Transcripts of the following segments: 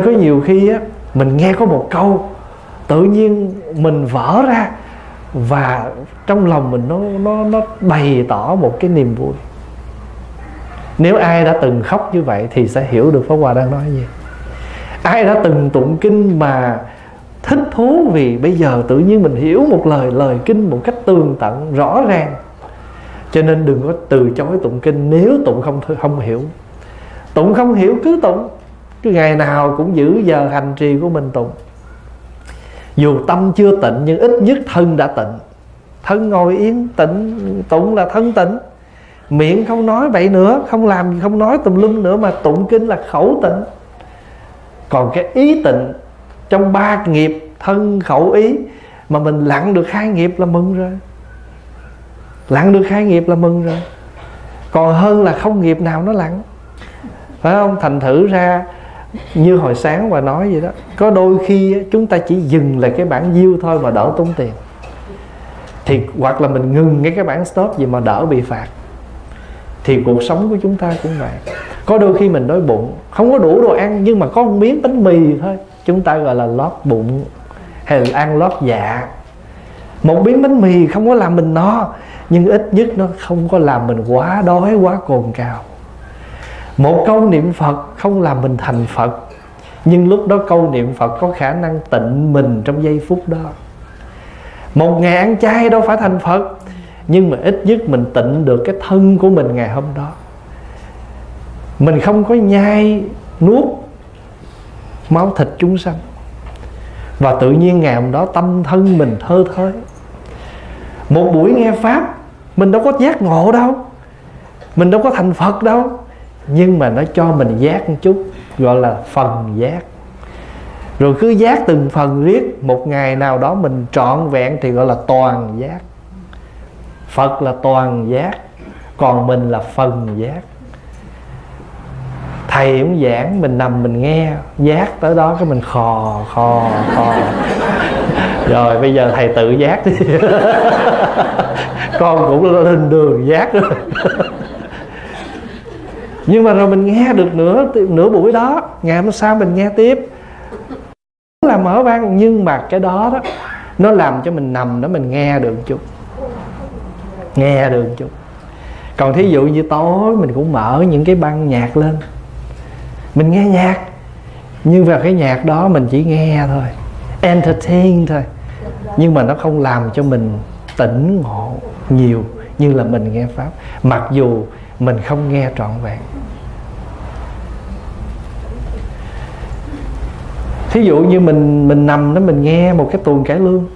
có nhiều khi á, mình nghe có một câu, tự nhiên mình vỡ ra và trong lòng mình nó nó nó bày tỏ một cái niềm vui. Nếu ai đã từng khóc như vậy thì sẽ hiểu được Pháp Hòa đang nói gì. Ai đã từng tụng kinh mà thích thú vì bây giờ tự nhiên mình hiểu một lời lời kinh một cách tường tận, rõ ràng. Cho nên đừng có từ chối tụng kinh nếu tụng không không hiểu. Tụng không hiểu cứ tụng cứ ngày nào cũng giữ giờ hành trì của mình tụng. Dù tâm chưa tịnh, nhưng ít nhất thân đã tịnh. Thân ngồi yên, tịnh, tụng là thân tịnh. Miệng không nói vậy nữa, không làm không nói tùm lum nữa mà tụng kinh là khẩu tịnh. Còn cái ý tịnh trong ba nghiệp, thân, khẩu, ý, mà mình lặng được hai nghiệp là mừng rồi. Lặng được hai nghiệp là mừng rồi. Còn hơn là không nghiệp nào nó lặng phải không? Thành thử ra như hồi sáng và nói vậy đó. Có đôi khi chúng ta chỉ dừng lại cái bản diêu thôi mà đỡ tốn tiền. Thì hoặc là mình ngừng ngay cái bản stop gì mà đỡ bị phạt. Thì cuộc sống của chúng ta cũng vậy. Có đôi khi mình đói bụng, không có đủ đồ ăn nhưng mà có một miếng bánh mì thôi. Chúng ta gọi là lót bụng hay là ăn lót dạ. Một miếng bánh mì không có làm mình no, nhưng ít nhất nó không có làm mình quá đói, quá cồn cào một câu niệm phật không làm mình thành phật, nhưng lúc đó câu niệm phật có khả năng tịnh mình trong giây phút đó. Một ngày ăn chay đâu phải thành phật, nhưng mà ít nhất mình tịnh được cái thân của mình ngày hôm đó. Mình không có nhai nuốt máu thịt chúng sanh. Và tự nhiên ngày hôm đó tâm thân mình thơ thới. Một buổi nghe pháp, mình đâu có giác ngộ đâu. Mình đâu có thành phật đâu nhưng mà nó cho mình giác một chút, gọi là phần giác. Rồi cứ giác từng phần riết, một ngày nào đó mình trọn vẹn thì gọi là toàn giác. Phật là toàn giác, còn mình là phần giác. Thầy cũng giảng, mình nằm mình nghe, giác tới đó cái mình khò khò khò. Rồi bây giờ thầy tự giác đi. Con cũng lên đường giác rồi. nhưng mà rồi mình nghe được nửa nửa buổi đó, ngày hôm sau mình nghe tiếp. Là mở vang nhưng mà cái đó đó, nó làm cho mình nằm đó, mình nghe được chút. Nghe được chút. Còn thí dụ như tối, mình cũng mở những cái băng nhạc lên. Mình nghe nhạc, nhưng vào cái nhạc đó mình chỉ nghe thôi. Entertain thôi. Nhưng mà nó không làm cho mình tỉnh ngộ nhiều như là mình nghe pháp. Mặc dù mình không nghe trọn vẹn. Thí dụ như mình mình nằm đó mình nghe một cái tuồng cải lương.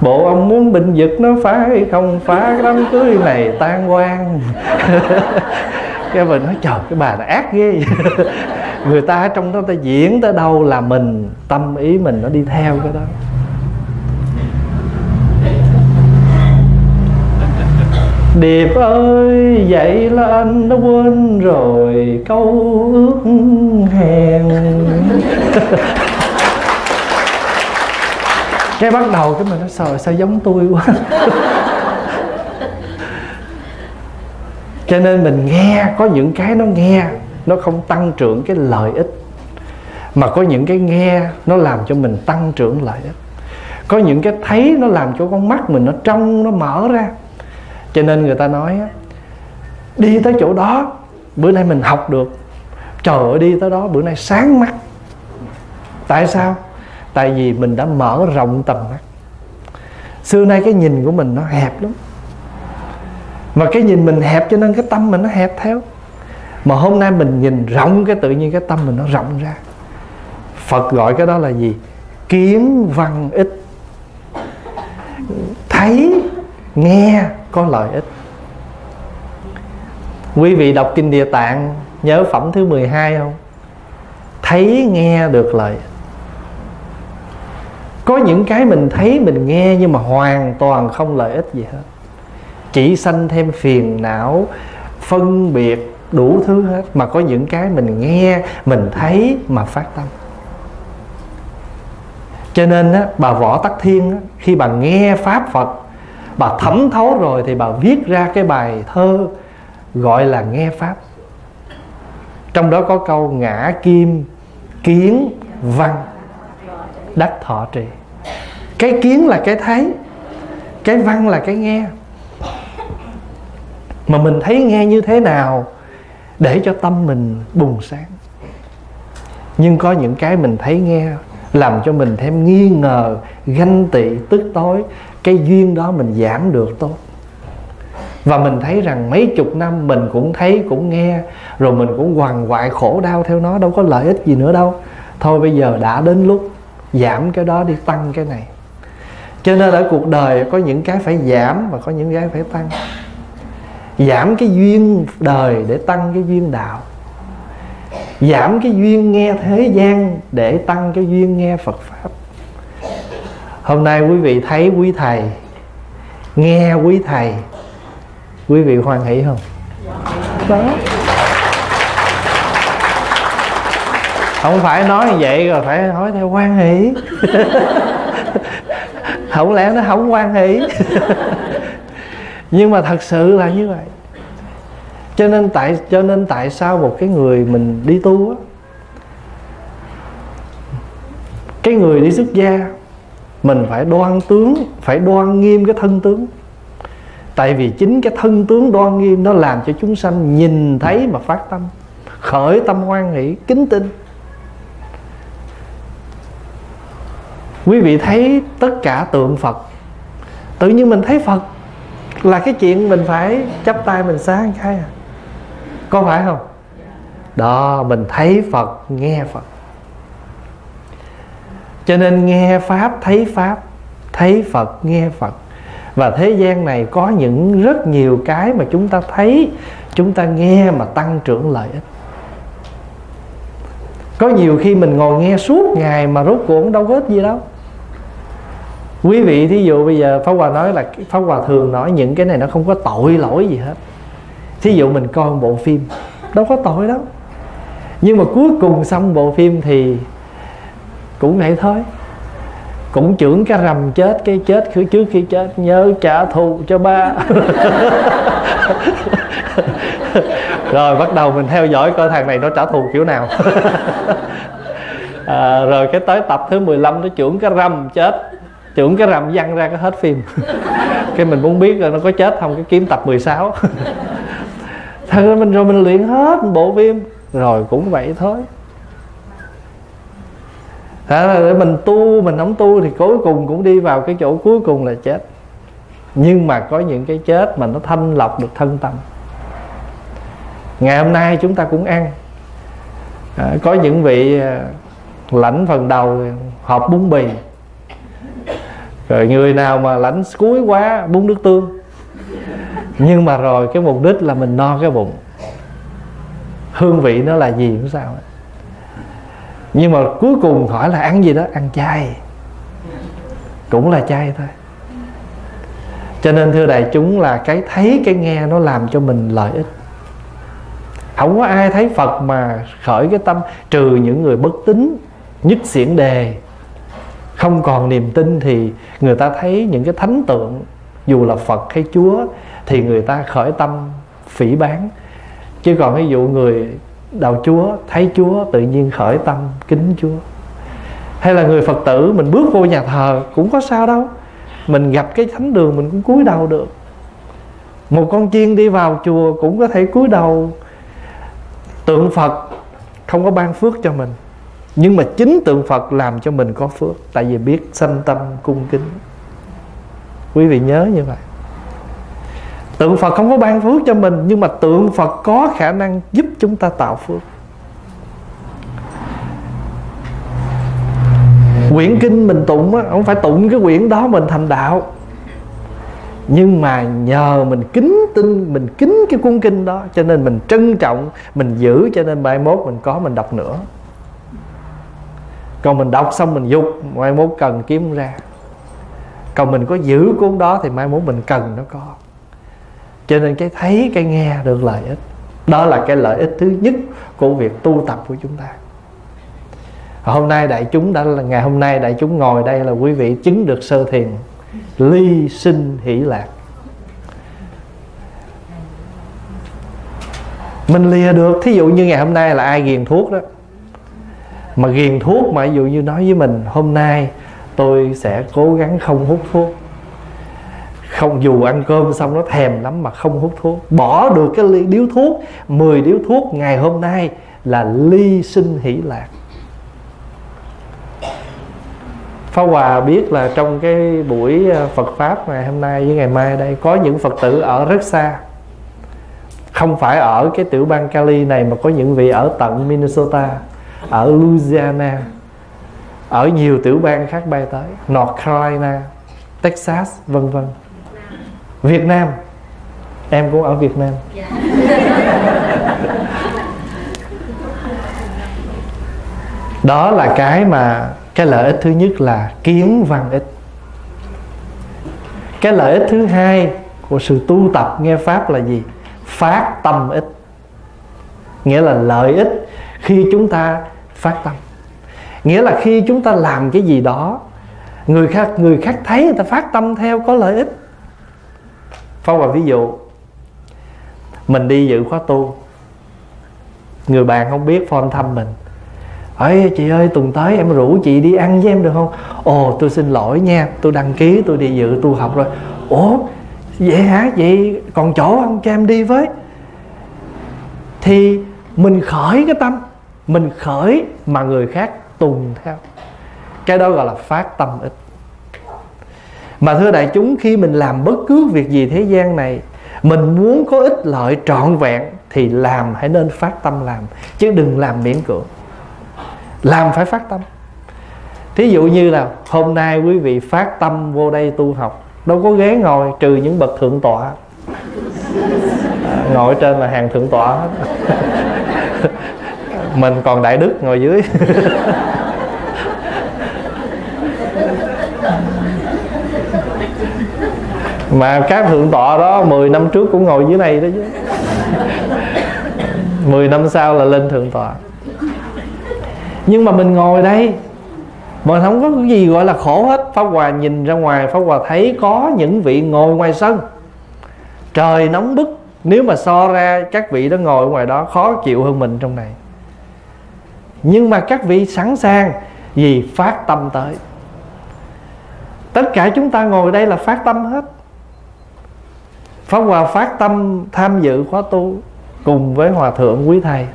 Bộ ông muốn bình giật nó phải không phá đám cưới này tan quan cái mình nói, trời, cái bà này ác ghê người ta trong đó ta diễn tới đâu là mình, tâm ý mình nó đi theo cái đó. Điệp ơi, vậy là anh đã quên rồi, câu ước hẹn. Cái bắt đầu cái mình nó sợ sao giống tôi quá. Cho nên mình nghe, có những cái nó nghe, Nó không tăng trưởng cái lợi ích, Mà có những cái nghe Nó làm cho mình tăng trưởng lợi ích. Có những cái thấy nó làm cho con mắt mình nó trong, Nó mở ra cho nên người ta nói đi tới chỗ đó, bữa nay mình học được. Trời ơi, đi tới đó, bữa nay sáng mắt. Tại sao? Tại vì mình đã mở rộng tầm mắt. Xưa nay cái nhìn của mình nó hẹp lắm. Mà cái nhìn mình hẹp cho nên cái tâm mình nó hẹp theo. Mà hôm nay mình nhìn rộng cái tự nhiên cái tâm mình nó rộng ra. Phật gọi cái đó là gì? Kiến văn ích. Thấy nghe có lợi ích. Quý vị đọc kinh địa tạng nhớ phẩm thứ 12 không? Thấy nghe được lợi có những cái mình thấy mình nghe nhưng mà hoàn toàn không lợi ích gì hết. Chỉ sanh thêm phiền não phân biệt đủ thứ hết. Mà có những cái mình nghe mình thấy mà phát tâm. Cho nên á, bà võ tắc thiên á, khi bà nghe pháp phật bà thấm thấu rồi thì bà viết ra cái bài thơ gọi là nghe pháp. Trong đó có câu ngã kim kiến văn đắc thọ trì. Cái kiến là cái thấy, cái văn là cái nghe. Mà mình thấy nghe như thế nào để cho tâm mình bùng sáng. Nhưng có những cái mình thấy nghe làm cho mình thêm nghi ngờ, ganh tị, tức tối cái duyên đó mình giảm được tốt. Và mình thấy rằng mấy chục năm mình cũng thấy, cũng nghe, rồi mình cũng hoàng hoại khổ đau theo nó, đâu có lợi ích gì nữa đâu. Thôi bây giờ đã đến lúc giảm cái đó đi, tăng cái này. Cho nên ở cuộc đời có những cái phải giảm và có những cái phải tăng. Giảm cái duyên đời để tăng cái duyên đạo. Giảm cái duyên nghe thế gian để tăng cái duyên nghe phật pháp hôm nay quý vị thấy quý thầy nghe quý thầy quý vị hoan hỷ không? Đó không phải nói như vậy rồi phải nói theo hoan hỷ. Không lẽ nó không hoan hỷ? Nhưng mà thật sự là như vậy. Cho nên tại cho nên tại sao một cái người mình đi tu á cái người đi xuất gia mình phải đoan tướng, phải đoan nghiêm cái thân tướng. Tại vì chính cái thân tướng đoan nghiêm nó làm cho chúng sanh nhìn thấy mà phát tâm, khởi tâm hoan hỷ, kính tin. quý vị thấy tất cả tượng phật, tự nhiên mình thấy phật là cái chuyện mình phải chắp tay mình sáng cái à. Có phải không? Đó, mình thấy phật, nghe phật cho nên nghe pháp, thấy pháp, thấy phật, nghe phật. Và thế gian này có những rất nhiều cái mà chúng ta thấy, chúng ta nghe mà tăng trưởng lợi ích. Có nhiều khi mình ngồi nghe suốt ngày mà rốt cuộc cũng đâu có ích gì đâu. Quý vị thí dụ bây giờ pháp hòa nói là pháp hòa thường nói những cái này nó không có tội lỗi gì hết. Thí dụ mình coi một bộ phim, đâu có tội đâu. Nhưng mà cuối cùng xong bộ phim thì cũng vậy thôi. Cũng trưởng cái rầm chết cái chết khi trước khi chết nhớ trả thù cho ba. Rồi bắt đầu mình theo dõi coi thằng này nó trả thù kiểu nào. À, rồi cái tới tập thứ 15 nó trưởng cái rầm chết. Trưởng cái rầm văng ra cái hết phim. Cái mình muốn biết rồi nó có chết không cái kiếm tập 16 thật ra mình rồi mình luyện hết bộ phim. Rồi cũng vậy thôi. Thật là để mình tu mình không tu thì cuối cùng cũng đi vào cái chỗ cuối cùng là chết. Nhưng mà có những cái chết mà nó thanh lọc được thân tâm. Ngày hôm nay chúng ta cũng ăn. À, có những vị à, lãnh phần đầu hộp bún bì. Rồi người nào mà lãnh cuối quá bún nước tương. Nhưng mà rồi cái mục đích là mình no cái bụng. Hương vị nó là gì cũng sao nhưng mà cuối cùng hỏi là ăn gì đó? Ăn chay. Cũng là chay thôi. Cho nên thưa đại chúng là cái thấy, cái nghe nó làm cho mình lợi ích. Không có ai thấy phật mà khởi cái tâm trừ những người bất tín, nhất xiển đề, không còn niềm tin thì người ta thấy những cái thánh tượng, dù là phật hay chúa, thì người ta khởi tâm phỉ bán. Chứ còn ví dụ người đạo chúa, thấy chúa, tự nhiên khởi tâm, kính chúa. Hay là người phật tử, mình bước vô nhà thờ, cũng có sao đâu. Mình gặp cái thánh đường, mình cũng cúi đầu được. Một con chiên đi vào chùa cũng có thể cúi đầu. Tượng phật không có ban phước cho mình. Nhưng mà chính tượng phật làm cho mình có phước. Tại vì biết sanh tâm, cung kính. Quý vị nhớ như vậy tượng phật không có ban phước cho mình, nhưng mà tượng phật có khả năng giúp chúng ta tạo phước. Quyển kinh mình tụng á, không phải tụng cái quyển đó mình thành đạo. Nhưng mà nhờ mình kính tin, mình kính cái cuốn kinh đó, cho nên mình trân trọng, mình giữ, cho nên mai mốt mình có, mình đọc nữa. Còn mình đọc xong mình dục, mai mốt cần kiếm ra. Còn mình có giữ cuốn đó thì mai mốt mình cần nó có cho nên cái thấy, cái nghe được lợi ích. Đó là cái lợi ích thứ nhất của việc tu tập của chúng ta. Hôm nay đại chúng đã là, ngày hôm nay đại chúng ngồi đây là quý vị chứng được sơ thiền, ly sinh hỷ lạc. Mình lìa được, thí dụ như ngày hôm nay là ai ghiền thuốc đó. Mà ghiền thuốc mà ví dụ như nói với mình, hôm nay tôi sẽ cố gắng không hút thuốc không, dù ăn cơm xong nó thèm lắm mà không hút thuốc. Bỏ được cái ly điếu thuốc 10 điếu thuốc ngày hôm nay là ly sinh hỷ lạc. Pháp Hòa biết là trong cái buổi ờ, Phật Pháp ngày hôm nay với ngày mai đây, Có những Phật tử ở rất xa. Không phải ở cái tiểu bang Cali này Mà có những vị ở tận Minnesota, Ở Louisiana, Ở nhiều tiểu bang khác bay tới. North Carolina, Texas, vân vân. Việt Nam. Em cũng ở Việt Nam. Dạ. Đó là cái mà Cái lợi ích thứ nhất là kiến văn ích. Cái lợi ích thứ hai Của sự tu tập nghe Pháp là gì? Phát tâm ích. Nghĩa là lợi ích Khi chúng ta phát tâm. Nghĩa là khi chúng ta làm cái gì đó Người khác người khác thấy người ta phát tâm theo có lợi ích Phong vào ví dụ, Mình đi dự khóa tu, Người bạn không biết phone thăm mình. Ấy chị ơi, tuần tới em rủ chị đi ăn với em được không? Ồ, tôi xin lỗi nha, tôi đăng ký, tôi đi dự tu học rồi. Ủa, vậy hả? Vậy còn chỗ không cho em đi với. Thì mình khởi cái tâm, mình khởi mà người khác tùng theo. Cái đó gọi là phát tâm ích mà thưa đại chúng khi mình làm bất cứ việc gì thế gian này mình muốn có ích lợi trọn vẹn thì làm hãy nên phát tâm làm chứ đừng làm miễn cưỡng. Làm phải phát tâm. Thí dụ như là hôm nay quý vị phát tâm vô đây tu học đâu có ghế ngồi trừ những bậc thượng tọa. À, ngồi trên là hàng thượng tọa hết. Mình còn đại đức ngồi dưới. mà các thượng tọa đó 10 năm trước cũng ngồi dưới này đó chứ. 10 năm sau là lên thượng tọa. Nhưng mà mình ngồi đây, mà không có cái gì gọi là khổ hết. Pháp Hòa nhìn ra ngoài, Pháp Hòa thấy có những vị ngồi ngoài sân. Trời nóng bức, Nếu mà so ra các vị đó ngồi ngoài đó, khó chịu hơn mình trong này. Nhưng mà các vị sẵn sàng Vì phát tâm tới. Tất cả chúng ta ngồi đây là phát tâm hết. Pháp Hòa phát tâm tham dự khóa tu Cùng với Hòa Thượng Quý Thầy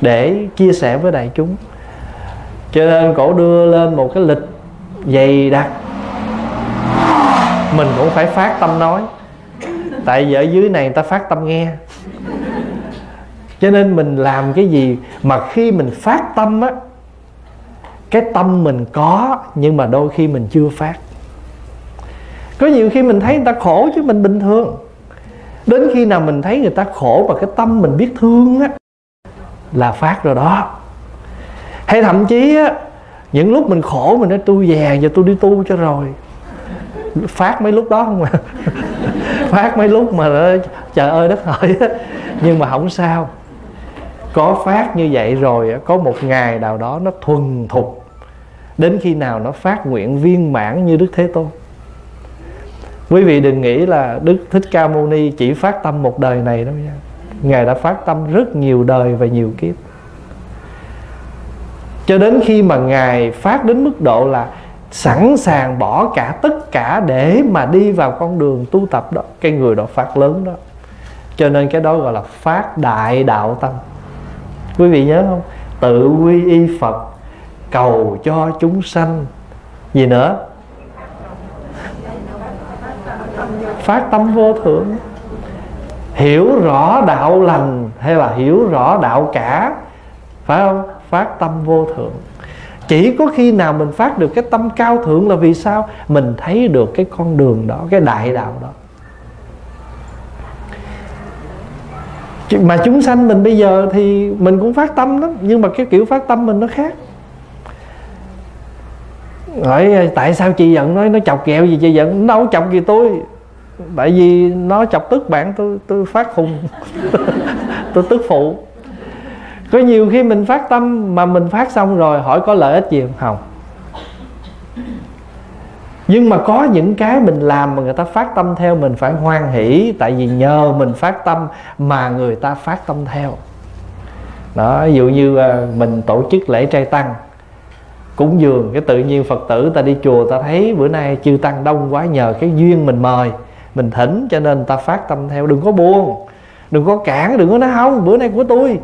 Để chia sẻ với đại chúng. Cho nên cổ đưa lên một cái lịch dày đặc. Mình cũng phải phát tâm nói. Tại vì ở dưới này người ta phát tâm nghe. Cho nên mình làm cái gì mà khi mình phát tâm á, cái tâm mình có nhưng mà đôi khi mình chưa phát. Có nhiều khi mình thấy người ta khổ chứ mình bình thường đến khi nào mình thấy người ta khổ và cái tâm mình biết thương á, là phát rồi đó. Hay thậm chí á, những lúc mình khổ mình nói, tôi về, giờ tôi đi tu cho rồi. Phát mấy lúc đó không à? Phát mấy lúc mà trời ơi, đất hỡi nhưng mà không sao. Có phát như vậy rồi có một ngày nào đó nó thuần thục. Đến khi nào nó phát nguyện viên mãn như đức thế tôn quý vị đừng nghĩ là đức thích ca mâu ni chỉ phát tâm một đời này đâu nha. Ngài đã phát tâm rất nhiều đời và nhiều kiếp. Cho đến khi mà ngài phát đến mức độ là sẵn sàng bỏ cả tất cả để mà đi vào con đường tu tập đó, cái người đó phát lớn đó. Cho nên cái đó gọi là phát đại đạo tâm. Quý vị nhớ không? Tự quy y phật, cầu cho chúng sanh. Gì nữa? Phát tâm vô thượng. Hiểu rõ đạo lành hay là hiểu rõ đạo cả, phải không? Phát tâm vô thượng. Chỉ có khi nào mình phát được cái tâm cao thượng là vì sao? Mình thấy được cái con đường đó, cái đại đạo đó. Mà chúng sanh mình bây giờ thì mình cũng phát tâm lắm, nhưng mà cái kiểu phát tâm mình nó khác. Hỏi, tại sao chị giận? Nói, nó chọc ghẹo gì chị giận? Đâu chọc gì tôi tại vì nó chọc tức bạn, tôi tôi phát khùng tôi tức phụ. Có nhiều khi mình phát tâm mà mình phát xong rồi hỏi có lợi ích gì không? Nhưng mà có những cái mình làm mà người ta phát tâm theo mình phải hoan hỷ, tại vì nhờ mình phát tâm mà người ta phát tâm theo. Đó, ví dụ như à, mình tổ chức lễ trai tăng, cúng dường cái tự nhiên phật tử ta đi chùa ta thấy bữa nay chư tăng đông quá, nhờ cái duyên mình mời mình thỉnh cho nên ta phát tâm theo. Đừng có buồn. Đừng có cản, đừng có nói không, bữa nay của tôi.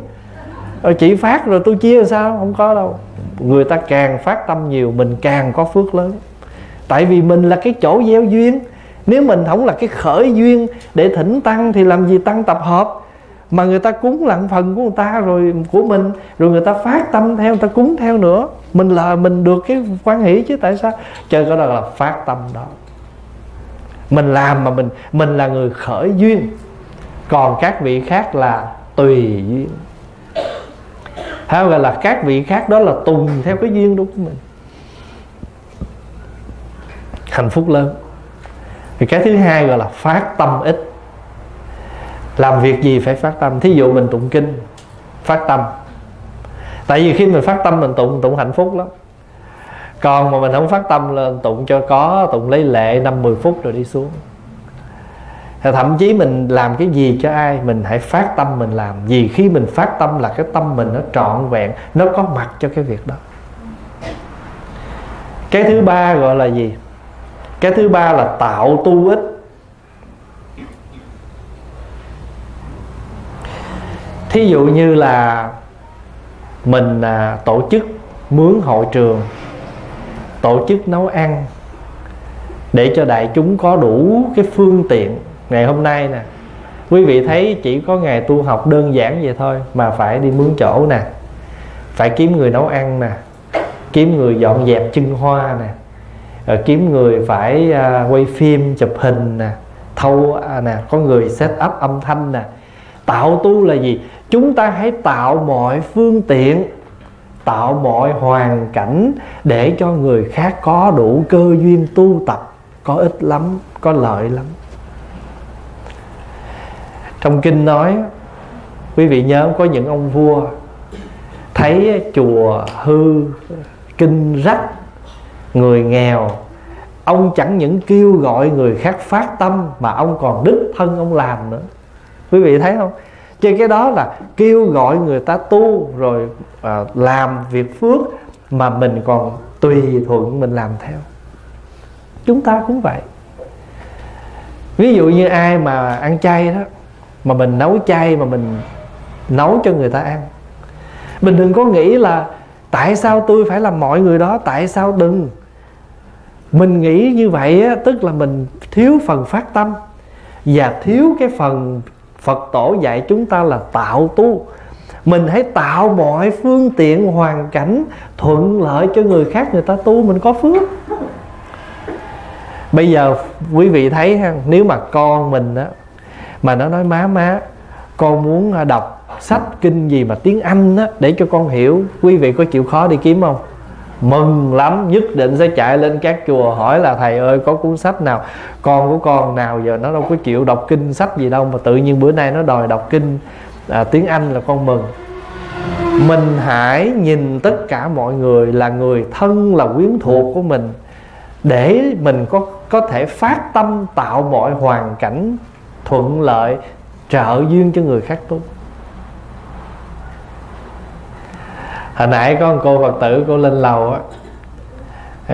Rồi chị phát rồi tôi chia sao? Không có đâu. Người ta càng phát tâm nhiều, mình càng có phước lớn. Tại vì mình là cái chỗ gieo duyên. Nếu mình không là cái khởi duyên để thỉnh tăng thì làm gì tăng tập hợp? Mà người ta cúng lặng phần của người ta rồi, của mình, rồi người ta phát tâm theo, người ta cúng theo nữa. Mình là, mình được cái quan hỷ chứ tại sao? Chơi cái đó là phát tâm đó mình làm mà mình mình là người khởi duyên. Còn các vị khác là tùy duyên. Hay gọi là các vị khác đó là tùng theo cái duyên đúng của mình. Hạnh phúc lớn. Thì cái thứ hai gọi là phát tâm ít. Làm việc gì phải phát tâm. Thí dụ mình tụng kinh, phát tâm. Tại vì khi mình phát tâm mình tụng tụng hạnh phúc lắm còn mà mình không phát tâm lên tụng cho có tụng lấy lệ năm mười phút rồi đi xuống. Thậm chí mình làm cái gì cho ai mình hãy phát tâm mình làm. Vì khi mình phát tâm là cái tâm mình nó trọn vẹn nó có mặt cho cái việc đó. Cái thứ ba gọi là gì? Cái thứ ba là tạo tu ích. Thí dụ như là mình à, tổ chức mướn hội trường tổ chức nấu ăn để cho đại chúng có đủ cái phương tiện ngày hôm nay nè. Quý vị thấy chỉ có ngày tu học đơn giản vậy thôi mà phải đi mướn chỗ nè, phải kiếm người nấu ăn nè, kiếm người dọn dẹp chân hoa nè rồi kiếm người phải à, quay phim chụp hình nè, thâu à, nè, có người set up âm thanh nè. Tạo tu là gì? Chúng ta hãy tạo mọi phương tiện tạo mọi hoàn cảnh để cho người khác có đủ cơ duyên tu tập. Có ích lắm, có lợi lắm. Trong kinh nói, quý vị nhớ có những ông vua thấy chùa hư kinh rách, người nghèo. Ông chẳng những kêu gọi người khác phát tâm mà ông còn đích thân ông làm nữa. Quý vị thấy không? Cho cái đó là kêu gọi người ta tu rồi à, làm việc phước mà mình còn tùy thuận mình làm theo. Chúng ta cũng vậy. Ví dụ như ai mà ăn chay đó mà mình nấu chay mà mình nấu cho người ta ăn. Mình đừng có nghĩ là tại sao tôi phải làm mọi người đó tại sao đừng. Mình nghĩ như vậy á, tức là mình thiếu phần phát tâm và thiếu cái phần phật tổ dạy chúng ta là tạo tu. Mình hãy tạo mọi phương tiện hoàn cảnh thuận lợi cho người khác, người ta tu mình có phước. Bây giờ quý vị thấy ha, nếu mà con mình á, mà nó nói, má má, con muốn đọc sách kinh gì mà tiếng anh á, để cho con hiểu. Quý vị có chịu khó đi kiếm không? Mừng lắm nhất định sẽ chạy lên các chùa hỏi là thầy ơi có cuốn sách nào con của con nào giờ nó đâu có chịu đọc kinh sách gì đâu mà tự nhiên bữa nay nó đòi đọc kinh à, tiếng anh là con mừng. Mình hãy nhìn tất cả mọi người là người thân là quyến thuộc của mình để mình có có thể phát tâm tạo mọi hoàn cảnh thuận lợi trợ duyên cho người khác tốt. Hồi nãy có một cô phật tử, cô lên lầu á.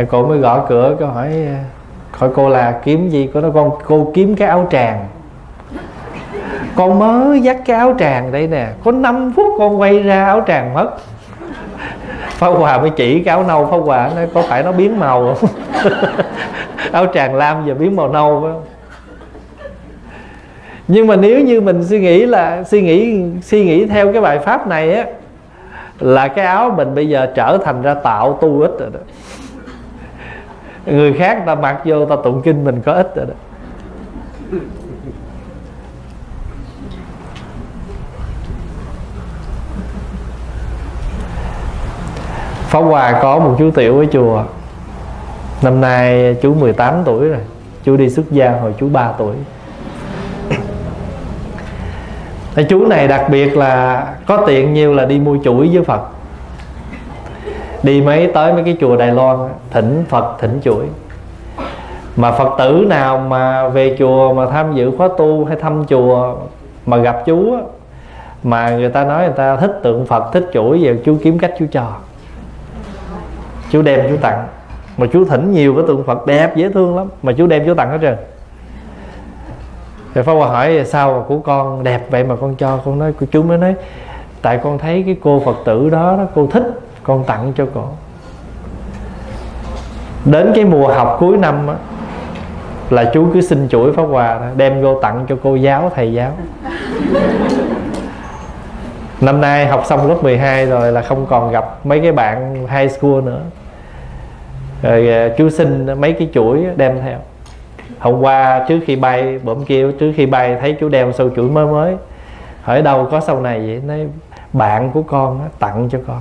Cô mới gõ cửa, cô hỏi hỏi cô là kiếm gì? Cô nói, con, cô kiếm cái áo tràng. Con mới dắt cái áo tràng đây nè. Có 5 phút con quay ra áo tràng mất. Pháo Hòa mới chỉ cái áo nâu pháo Hòa nói, có phải nó biến màu không? Áo tràng lam giờ biến màu nâu, phải không? Nhưng mà nếu như mình suy nghĩ là, suy nghĩ suy nghĩ theo cái bài pháp này á là cái áo mình bây giờ trở thành ra tạo tu ích rồi đó. Người khác ta mặc vô ta tụng kinh mình có ích rồi đó. Pháp Hòa có một chú tiểu ở chùa. Năm nay chú 18 tuổi rồi. Chú đi xuất gia hồi chú 3 tuổi. Thầy chú này đặc biệt là có tiền nhiều là đi mua chuỗi với Phật. Đi mấy tới mấy cái chùa Đài Loan, thỉnh Phật, thỉnh chuỗi. Mà Phật tử nào mà về chùa mà tham dự khóa tu hay thăm chùa mà gặp chú mà người ta nói người ta thích tượng Phật, thích chuỗi, giờ chú kiếm cách chú cho. Chú đem chú tặng. Mà chú thỉnh nhiều cái tượng phật đẹp, dễ thương lắm. Mà chú đem chú tặng hết trơn rồi Pháp Hòa hỏi sao của con đẹp vậy mà con cho? Con nói chú mới nói tại con thấy cái cô Phật tử đó, đó cô thích con tặng cho cô. Đến cái mùa học cuối năm á, là chú cứ xin chuỗi Pháp Hòa đó, đem vô tặng cho cô giáo thầy giáo. Năm nay học xong lớp 12 rồi là không còn gặp mấy cái bạn high school nữa. Rồi à, chú xin mấy cái chuỗi đem theo hôm qua trước khi bay bỗng kia trước khi bay thấy chú đeo sâu chuỗi mới mới. Hỏi đâu có sau này vậy? Nói bạn của con đó, tặng cho con.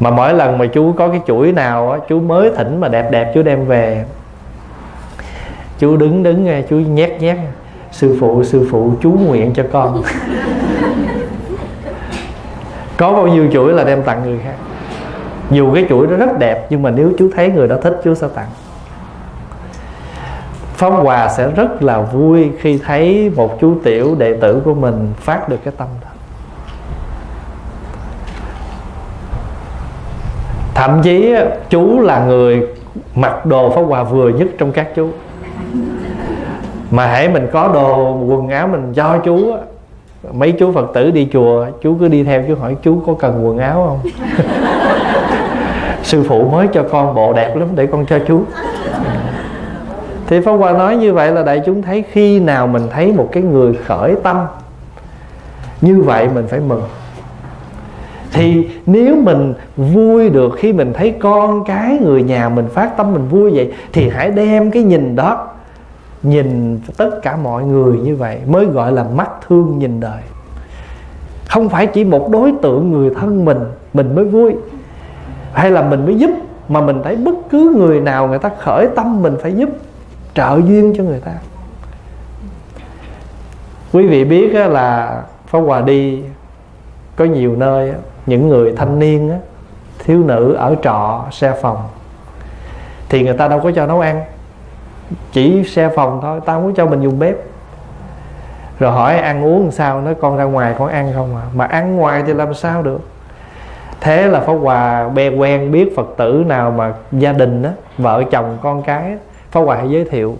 Mà mỗi lần mà chú có cái chuỗi nào đó, chú mới thỉnh mà đẹp đẹp chú đem về. Chú đứng đứng nghe chú nhét nhét. Sư phụ sư phụ chú nguyện cho con. Có bao nhiêu chuỗi là đem tặng người khác. Dù cái chuỗi đó rất đẹp nhưng mà nếu chú thấy người đó thích chú sẽ tặng. Pháp Hòa sẽ rất là vui khi thấy một chú tiểu đệ tử của mình phát được cái tâm đó. Thậm chí, chú là người mặc đồ Pháp Hòa vừa nhất trong các chú. Mà hãy mình có đồ quần áo mình cho chú Mấy chú Phật tử đi chùa, Chú cứ đi theo chú hỏi chú có cần quần áo không? Sư phụ mới cho con bộ đẹp lắm để con cho chú thì Pháp Hòa nói như vậy là đại chúng thấy khi nào mình thấy một cái người khởi tâm, như vậy mình phải mừng. Thì nếu mình vui được khi mình thấy con cái người nhà mình phát tâm mình vui vậy, thì hãy đem cái nhìn đó, nhìn tất cả mọi người như vậy mới gọi là mắt thương nhìn đời. Không phải chỉ một đối tượng người thân mình mình mới vui, hay là mình mới giúp, mà mình thấy bất cứ người nào người ta khởi tâm mình phải giúp trợ duyên cho người ta. Quý vị biết là Pháp Hòa đi có nhiều nơi những người thanh niên thiếu nữ ở trọ, xe phòng, thì người ta đâu có cho nấu ăn, chỉ xe phòng thôi tao muốn cho mình dùng bếp. Rồi hỏi ăn uống làm sao, nói con ra ngoài con ăn không à. Mà ăn ngoài thì làm sao được? Thế là pháp hòa bè quen biết phật tử nào mà gia đình á, vợ chồng con cái Pháp Hòa giới thiệu.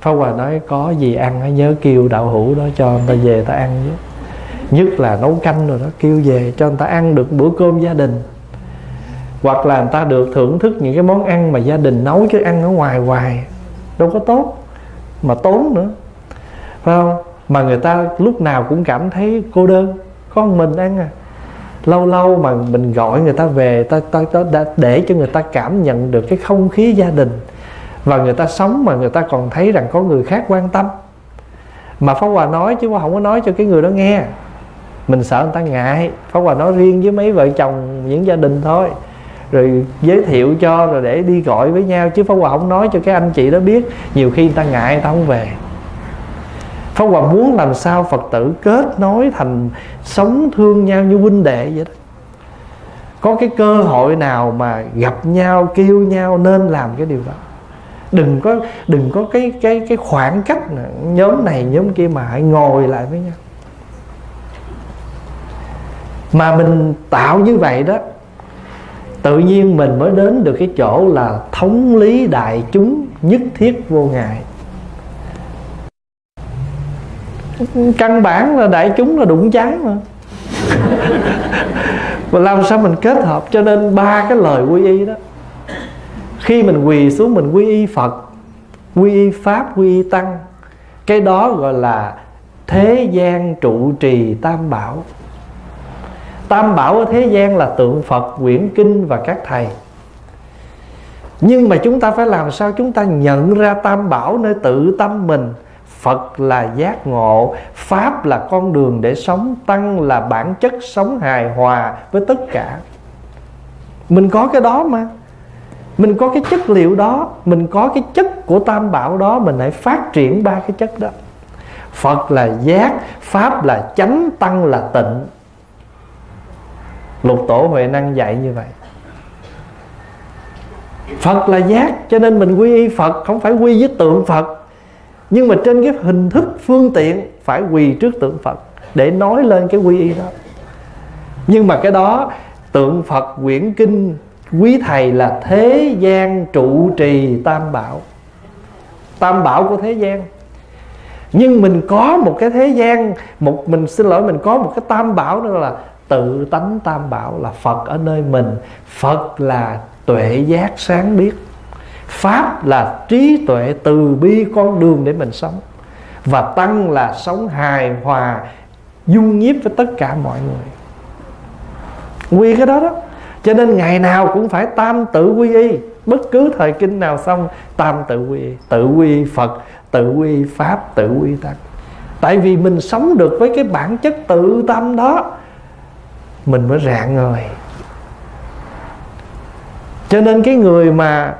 Pháp Hòa nói có gì ăn nhớ kêu đạo hữu đó cho người ta về ta ăn chứ Nhất là nấu canh rồi đó kêu về cho người ta ăn được bữa cơm gia đình. Hoặc là người ta được thưởng thức những cái món ăn mà gia đình nấu chứ ăn ở ngoài hoài Đâu có tốt Mà tốn nữa. Phải không? Mà người ta lúc nào cũng cảm thấy cô đơn Có mình ăn à. Lâu lâu mà mình gọi người ta về ta, ta, ta để cho người ta cảm nhận được cái không khí gia đình và người ta sống mà người ta còn thấy rằng có người khác quan tâm. Mà Pháp Hòa nói chứ không có nói cho cái người đó nghe. Mình sợ người ta ngại. Pháp Hòa nói riêng với mấy vợ chồng, những gia đình thôi. Rồi giới thiệu cho, rồi để đi gọi với nhau. Chứ Pháp Hòa không nói cho cái anh chị đó biết. Nhiều khi người ta ngại, người ta không về. Pháp Hòa muốn làm sao Phật tử kết nối thành sống thương nhau như huynh đệ vậy đó. Có cái cơ hội nào mà gặp nhau, kêu nhau nên làm cái điều đó? Đừng có đừng có cái cái cái khoảng cách nhóm này, nhóm kia mà hãy ngồi lại với nhau. Mà mình tạo như vậy đó, tự nhiên mình mới đến được cái chỗ là thống lý đại chúng nhất thiết vô ngại. Căn bản là đại chúng là đụng trái mà. Và làm sao mình kết hợp cho nên ba cái lời quy y đó khi mình quỳ xuống mình quy y phật, quy y pháp, quy y tăng, cái đó gọi là thế gian trụ trì tam bảo. Tam bảo ở thế gian là tượng phật, quyển kinh và các thầy. Nhưng mà chúng ta phải làm sao? Chúng ta nhận ra tam bảo nơi tự tâm mình. Phật là giác ngộ, Pháp là con đường để sống, Tăng là bản chất sống hài hòa với tất cả. Mình có cái đó mà mình có cái chất liệu đó, mình có cái chất của tam bảo đó, mình hãy phát triển ba cái chất đó. Phật là giác, pháp là chánh, tăng là tịnh. Lục tổ huệ năng dạy như vậy. Phật là giác, cho nên mình quy y phật, không phải quy với tượng phật. Nhưng mà trên cái hình thức phương tiện, phải quỳ trước tượng phật để nói lên cái quy y đó. Nhưng mà cái đó, tượng phật quyển kinh quý thầy là thế gian trụ trì tam bảo. Tam bảo của thế gian. Nhưng mình có một cái thế gian, một mình xin lỗi, mình có một cái tam bảo nữa là tự tánh tam bảo là phật ở nơi mình. Phật là tuệ giác sáng biết. Pháp là trí tuệ từ bi con đường để mình sống. Và tăng là sống hài hòa, dung nhiếp với tất cả mọi người. Quy cái đó đó cho nên ngày nào cũng phải tam tự quy y. Bất cứ thời kinh nào xong, tam tự quy y. Tự quy phật, tự quy pháp, tự quy tăng. Tại vì mình sống được với cái bản chất tự tâm đó, mình mới rạng ngời. Cho nên cái người mà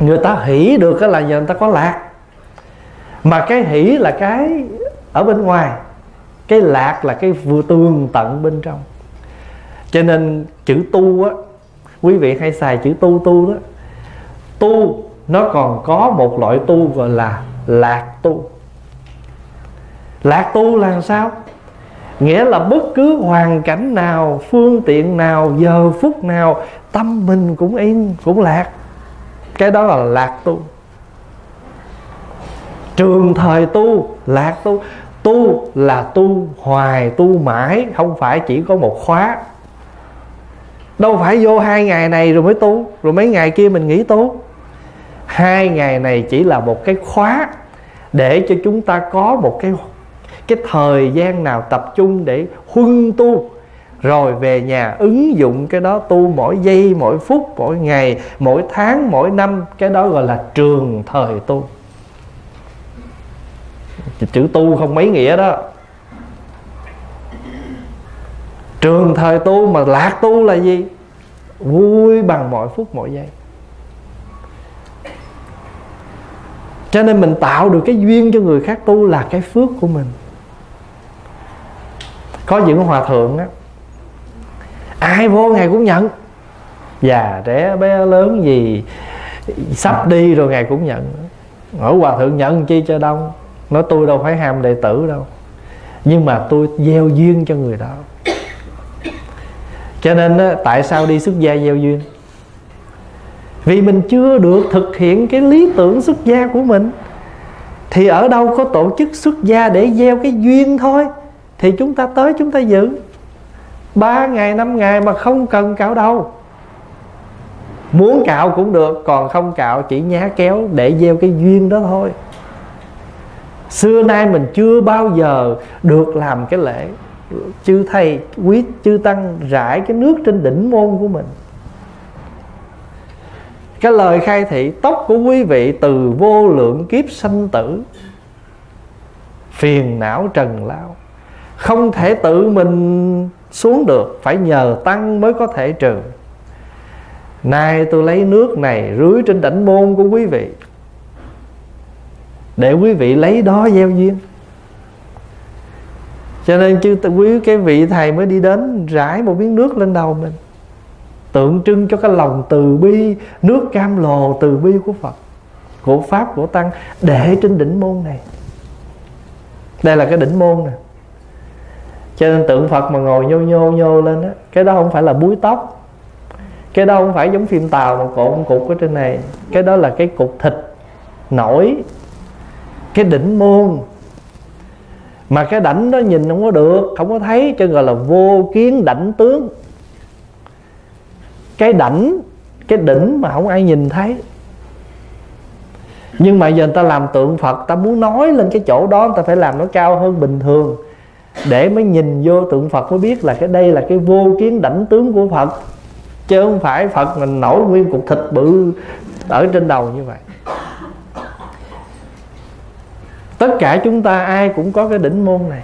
người ta hỷ được là giờ người ta có lạc. Mà cái hỷ là cái ở bên ngoài, cái lạc là cái vừa tường tận bên trong cho nên chữ tu á, quý vị hay xài chữ tu tu đó. Tu, nó còn có một loại tu gọi là lạc tu. Lạc tu là sao? Nghĩa là bất cứ hoàn cảnh nào, phương tiện nào, giờ phút nào, tâm mình cũng yên, cũng lạc. Cái đó là lạc tu. Trường thời tu, lạc tu. Tu là tu hoài, tu mãi, không phải chỉ có một khóa đâu phải vô hai ngày này rồi mới tu, rồi mấy ngày kia mình nghỉ tu. Hai ngày này chỉ là một cái khóa để cho chúng ta có một cái cái thời gian nào tập trung để huân tu. Rồi về nhà ứng dụng cái đó tu mỗi giây, mỗi phút, mỗi ngày, mỗi tháng, mỗi năm. Cái đó gọi là trường thời tu. Chữ tu không mấy nghĩa đó. Trường thời tu mà lạc tu là gì? Vui bằng mọi phút, mọi giây. Cho nên mình tạo được cái duyên cho người khác tu là cái phước của mình. Có những hòa thượng á, ai vô ngày cũng nhận. Già trẻ bé lớn gì sắp đi rồi ngày cũng nhận. Ở hòa thượng nhận chi cho đông? Nói tôi đâu phải ham đệ tử đâu. Nhưng mà tôi gieo duyên cho người đó cho nên á, tại sao đi xuất gia gieo duyên? Vì mình chưa được thực hiện cái lý tưởng xuất gia của mình. Thì ở đâu có tổ chức xuất gia để gieo cái duyên thôi? Thì chúng ta tới chúng ta giữ. Ba ngày năm ngày mà không cần cạo đâu muốn cạo cũng được còn không cạo chỉ nhá kéo để gieo cái duyên đó thôi. Xưa nay mình chưa bao giờ được làm cái lễ chư thầy, quý chư tăng rải cái nước trên đỉnh môn của mình. Cái lời khai thị tóc của quý vị từ vô lượng kiếp sanh tử. Phiền não trần lao. Không thể tự mình xuống được, phải nhờ tăng mới có thể trừ. Nay tôi lấy nước này rưới trên đỉnh môn của quý vị. Để quý vị lấy đó gieo duyên cho nên chứ quý cái vị thầy mới đi đến, rải một miếng nước lên đầu mình, tượng trưng cho cái lòng từ bi, nước cam lồ từ bi của phật, của pháp, của tăng, để trên đỉnh môn này. Đây là cái đỉnh môn nè. Cho nên tượng phật mà ngồi nhô nhô nhô lên á, cái đó không phải là búi tóc, cái đó không phải giống phim tàu một cột cục ở trên này, cái đó là cái cục thịt nổi, cái đỉnh môn mà cái đảnh đó nhìn không có được, không có thấy, cho gọi là vô kiến đảnh tướng. Cái đảnh, cái đỉnh mà không ai nhìn thấy. Nhưng mà giờ người ta làm tượng phật ta muốn nói lên cái chỗ đó, người ta phải làm nó cao hơn bình thường. Để mới nhìn vô tượng phật mới biết là cái đây là cái vô kiến đảnh tướng của phật. Chứ không phải phật mình nổi nguyên cục thịt bự ở trên đầu như vậy tất cả chúng ta ai cũng có cái đỉnh môn này.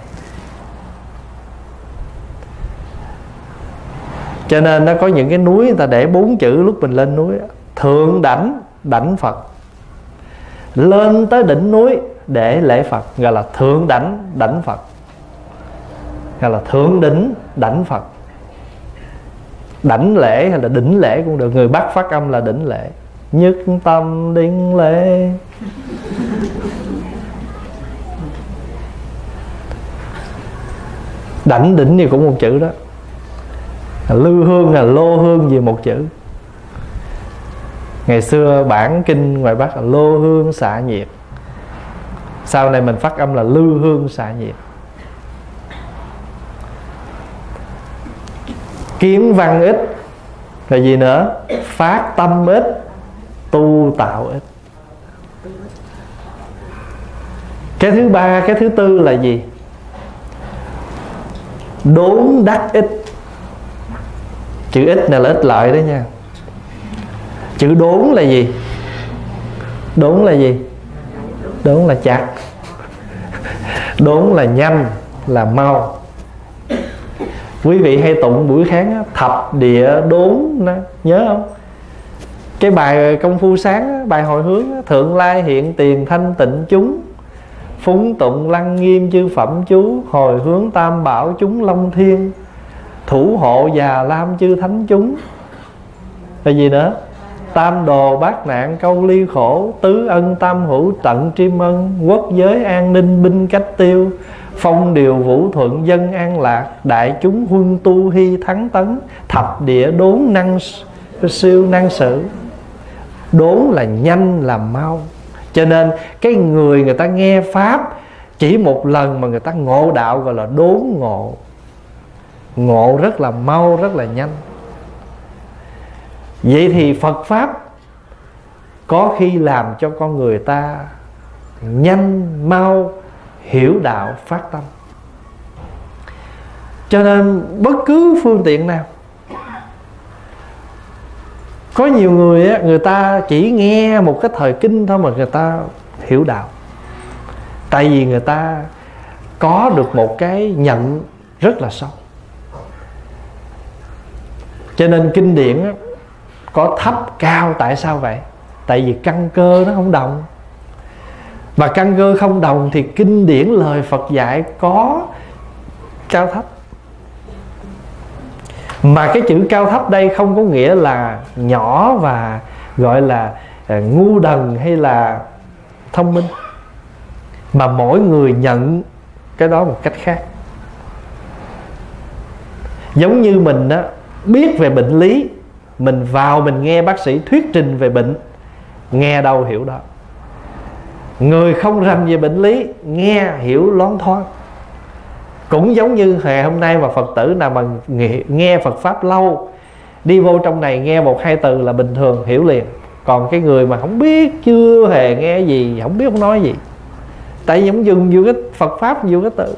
Cho nên nó có những cái núi, người ta để bốn chữ lúc mình lên núi thượng đảnh đảnh phật. Lên tới đỉnh núi để lễ phật, gọi là thượng đảnh đảnh phật. Gọi là thượng đỉnh, đảnh phật. Đảnh lễ hay là đỉnh lễ cũng được, người bắt phát âm là đỉnh lễ. Nhất tâm đỉnh lễ. Đảnh đỉnh thì cũng một chữ đó. Lư hương là lô hương gì một chữ. Ngày xưa bản kinh ngoài bắc là lô hương xạ nhiệt. Sau này mình phát âm là lư hương xạ nhiệt. Kiến văn ít là gì nữa? Phát tâm ít, tu tạo ít. Cái thứ ba, cái thứ tư là gì? Đốn đắc ít chữ ít này là ít lợi đó nha. Chữ đốn là gì? Đốn là gì? Đốn là chặt. Đốn là nhanh là mau. Quý vị hay tụng buổi kháng thập địa đốn đó, nhớ không? Cái bài công phu sáng bài hồi hướng thượng lai hiện tiền thanh tịnh chúng phúng tụng lăng nghiêm chư phẩm chú, hồi hướng tam bảo chúng long thiên. Thủ hộ già lam chư thánh chúng. Là gì nữa? Tam đồ bát nạn câu ly khổ, tứ ân tam hữu tận tri ân quốc giới an ninh binh cách tiêu. Phong điều vũ thuận dân an lạc, đại chúng huân tu hy thắng tấn, thập địa đốn năng siêu năng sử. Đốn là nhanh là mau cho nên cái người người ta nghe pháp chỉ một lần mà người ta ngộ đạo gọi là đốn ngộ. Ngộ rất là mau, rất là nhanh. Vậy thì phật pháp có khi làm cho con người ta nhanh, mau, hiểu đạo, phát tâm. Cho nên bất cứ phương tiện nào có nhiều người á người ta chỉ nghe một cái thời kinh thôi mà người ta hiểu đạo. Tại vì người ta có được một cái nhận rất là sâu. Cho nên kinh điển á, có thấp cao tại sao vậy? Tại vì căn cơ nó không đồng. Mà căn cơ không đồng thì kinh điển lời phật dạy có cao thấp mà cái chữ cao thấp đây không có nghĩa là nhỏ và gọi là ờ, ngu đần hay là thông minh. Mà mỗi người nhận cái đó một cách khác. Giống như mình á, biết về bệnh lý, mình vào mình nghe bác sĩ thuyết trình về bệnh, nghe đâu hiểu đó. Người không rành về bệnh lý, nghe hiểu loáng thoáng cũng giống như ngày hôm nay mà phật tử nào mà nghe phật pháp lâu, đi vô trong này nghe một hai từ là bình thường, hiểu liền. Còn cái người mà không biết, chưa hề nghe gì, không biết không nói gì. Tại vì không dùng vô cái phật pháp vô cái từ.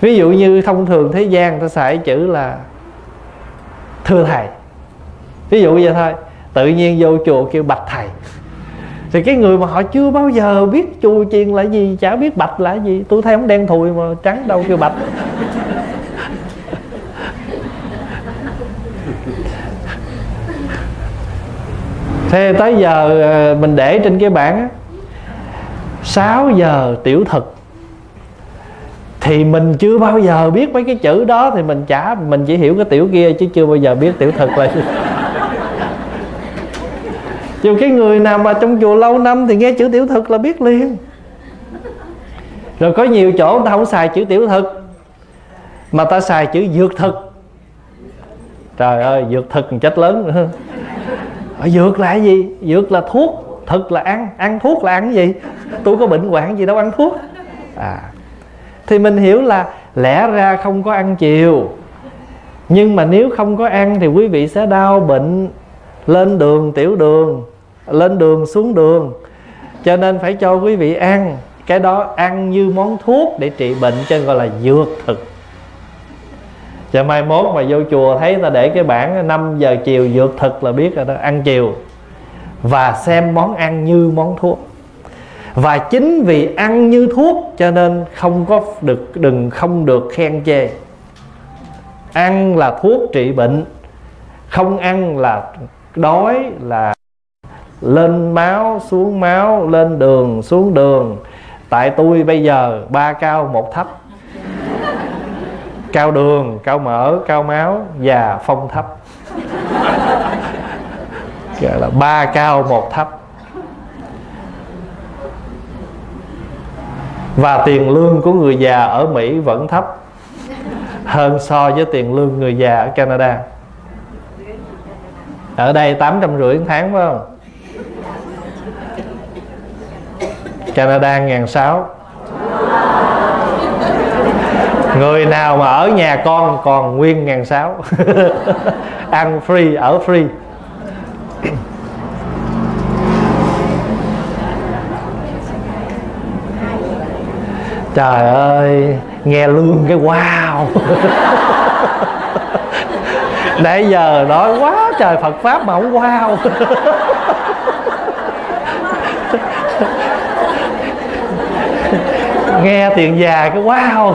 Ví dụ như thông thường thế gian ta xài chữ là thưa thầy. Ví dụ vậy thôi. Tự nhiên vô chùa kêu bạch thầy thì cái người mà họ chưa bao giờ biết chùa chiền là gì, chả biết bạch là gì. Tôi thấy ông đen thùi mà trắng đâu kêu bạch. Thế tới giờ ờ, mình để trên cái bảng 6 giờ tiểu thực. Thì mình chưa bao giờ biết mấy cái chữ đó, thì mình chả, mình chỉ hiểu cái tiểu kia chứ chưa bao giờ biết tiểu thực là gì dù cái người nào mà trong chùa lâu năm thì nghe chữ tiểu thực là biết liền. Rồi có nhiều chỗ ta không xài chữ tiểu thực, mà ta xài chữ dược thực. Trời ơi, dược thực chết lớn nữa. Ở dược là gì? Dược là thuốc, thực là ăn. Ăn thuốc là ăn gì? Tôi có bệnh hoạn gì đâu ăn thuốc. À thì mình hiểu là lẽ ra không có ăn chiều. Nhưng mà nếu không có ăn thì quý vị sẽ đau bệnh lên đường, tiểu đường lên đường, xuống đường. Cho nên phải cho quý vị ăn. Cái đó ăn như món thuốc để trị bệnh, cho gọi là dược thực. Cho mai mốt mà vô chùa thấy ta để cái bảng 5 giờ chiều dược thực là biết rồi đó, ăn chiều. Và xem món ăn như món thuốc. Và chính vì ăn như thuốc, cho nên không có được, đừng không được khen chê. Ăn là thuốc trị bệnh, không ăn là đói, là lên máu, xuống máu, lên đường, xuống đường. Tại tôi bây giờ ba cao một thấp. Cao đường, cao mỡ cao máu và phong thấp. Gọi là ba cao một thấp. Và tiền lương của người già ở mỹ vẫn thấp, hơn so với tiền lương người già ở canada. Ở đây tám trăm rưỡi tháng, phải không? Canada ngàn sáu. Người nào mà ở nhà con còn nguyên ngàn sáu. Ăn free, ở free. Trời ơi, nghe lương cái wow. Nãy giờ nói quá trời phật pháp mà không wow. nghe tiền già cái wow.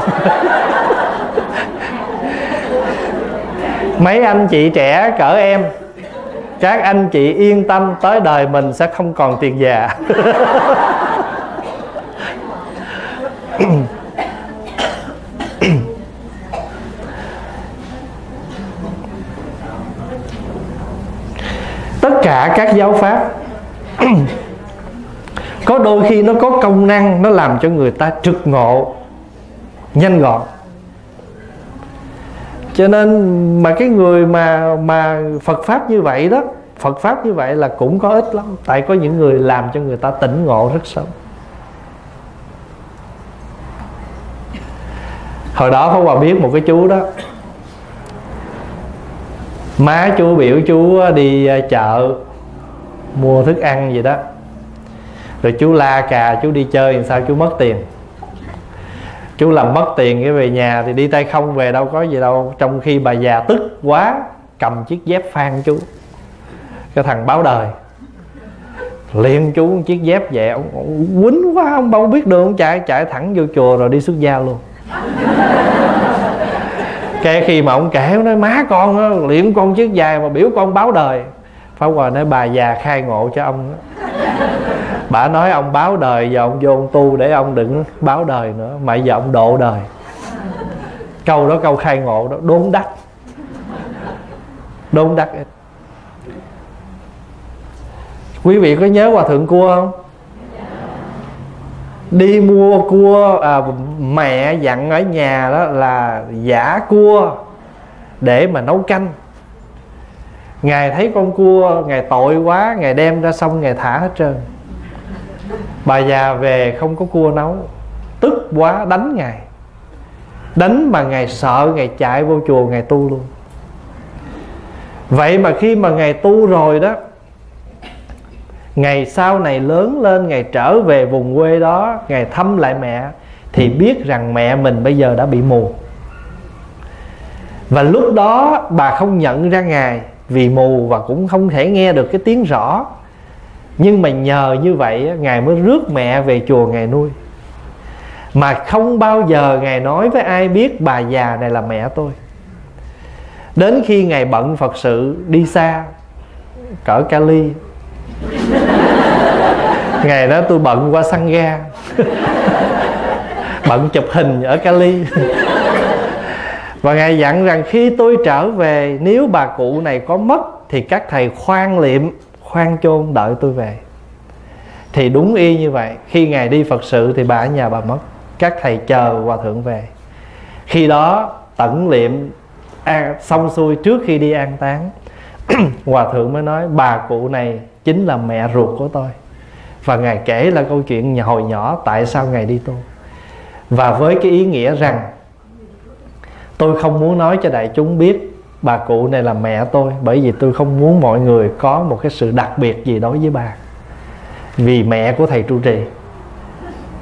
Mấy anh chị trẻ cỡ em, các anh chị yên tâm, tới đời mình sẽ không còn tiền già. Tất cả các giáo pháp có đôi khi nó có công năng, nó làm cho người ta trực ngộ, nhanh gọn. Cho nên mà cái người mà mà Phật pháp như vậy đó, Phật pháp như vậy là cũng có ích lắm. Tại có những người làm cho người ta tỉnh ngộ rất sớm. Hồi đó không Hòa biết một cái chú đó. Má chú biểu chú đi à, chợ mua thức ăn gì đó rồi chú la cà chú đi chơi làm sao chú mất tiền? Chú làm mất tiền cái về nhà thì đi tay không về đâu có gì đâu. Trong khi bà già tức quá cầm chiếc dép phan chú. Cái thằng báo đời. Liền chú chiếc dép về ông, ông quýnh quá ông đâu biết đường ông chạy chạy thẳng vô chùa rồi đi xuất gia luôn. Cái khi mà ông kể nói má con á con chiếc dài mà biểu con báo đời. Phá Hòa nói bà già khai ngộ cho ông đó bà nói ông báo đời và ông vô ông tu để ông đừng báo đời nữa. Mà giờ ông độ đời. Câu đó câu khai ngộ đó đốn đắc. Đốn đắc. Quý vị có nhớ hòa thượng cua không? Đi mua cua à, mẹ dặn ở nhà đó là giả cua để mà nấu canh. Ngài thấy con cua ngài tội quá ngài đem ra xong ngài thả hết trơn bà già về không có cua nấu, tức quá đánh ngài. Đánh mà ngài sợ ngài chạy vô chùa ngài tu luôn. Vậy mà khi mà ngài tu rồi đó ngày sau này lớn lên ngày trở về vùng quê đó ngày thăm lại mẹ, thì biết rằng mẹ mình bây giờ đã bị mù. Và lúc đó bà không nhận ra ngài vì mù và cũng không thể nghe được cái tiếng rõ nhưng mà nhờ như vậy ngài mới rước mẹ về chùa ngài nuôi. Mà không bao giờ ngài nói với ai biết bà già này là mẹ tôi. Đến khi ngài bận phật sự, đi xa, cỡ cali ngày đó tôi bận qua xăng ga. Bận chụp hình ở cali và ngài dặn rằng, khi tôi trở về, nếu bà cụ này có mất thì các thầy khoan liệm khoan chôn đợi tôi về. Thì đúng y như vậy khi ngài đi phật sự thì bà ở nhà bà mất các thầy chờ hòa thượng về. Khi đó tẩn liệm an, xong xuôi trước khi đi an táng hòa thượng mới nói bà cụ này chính là mẹ ruột của tôi. Và ngài kể là câu chuyện hồi nhỏ tại sao ngài đi tu. Và với cái ý nghĩa rằng tôi không muốn nói cho đại chúng biết bà cụ này là mẹ tôi, bởi vì tôi không muốn mọi người có một cái sự đặc biệt gì đối với bà. Vì mẹ của thầy trụ trì.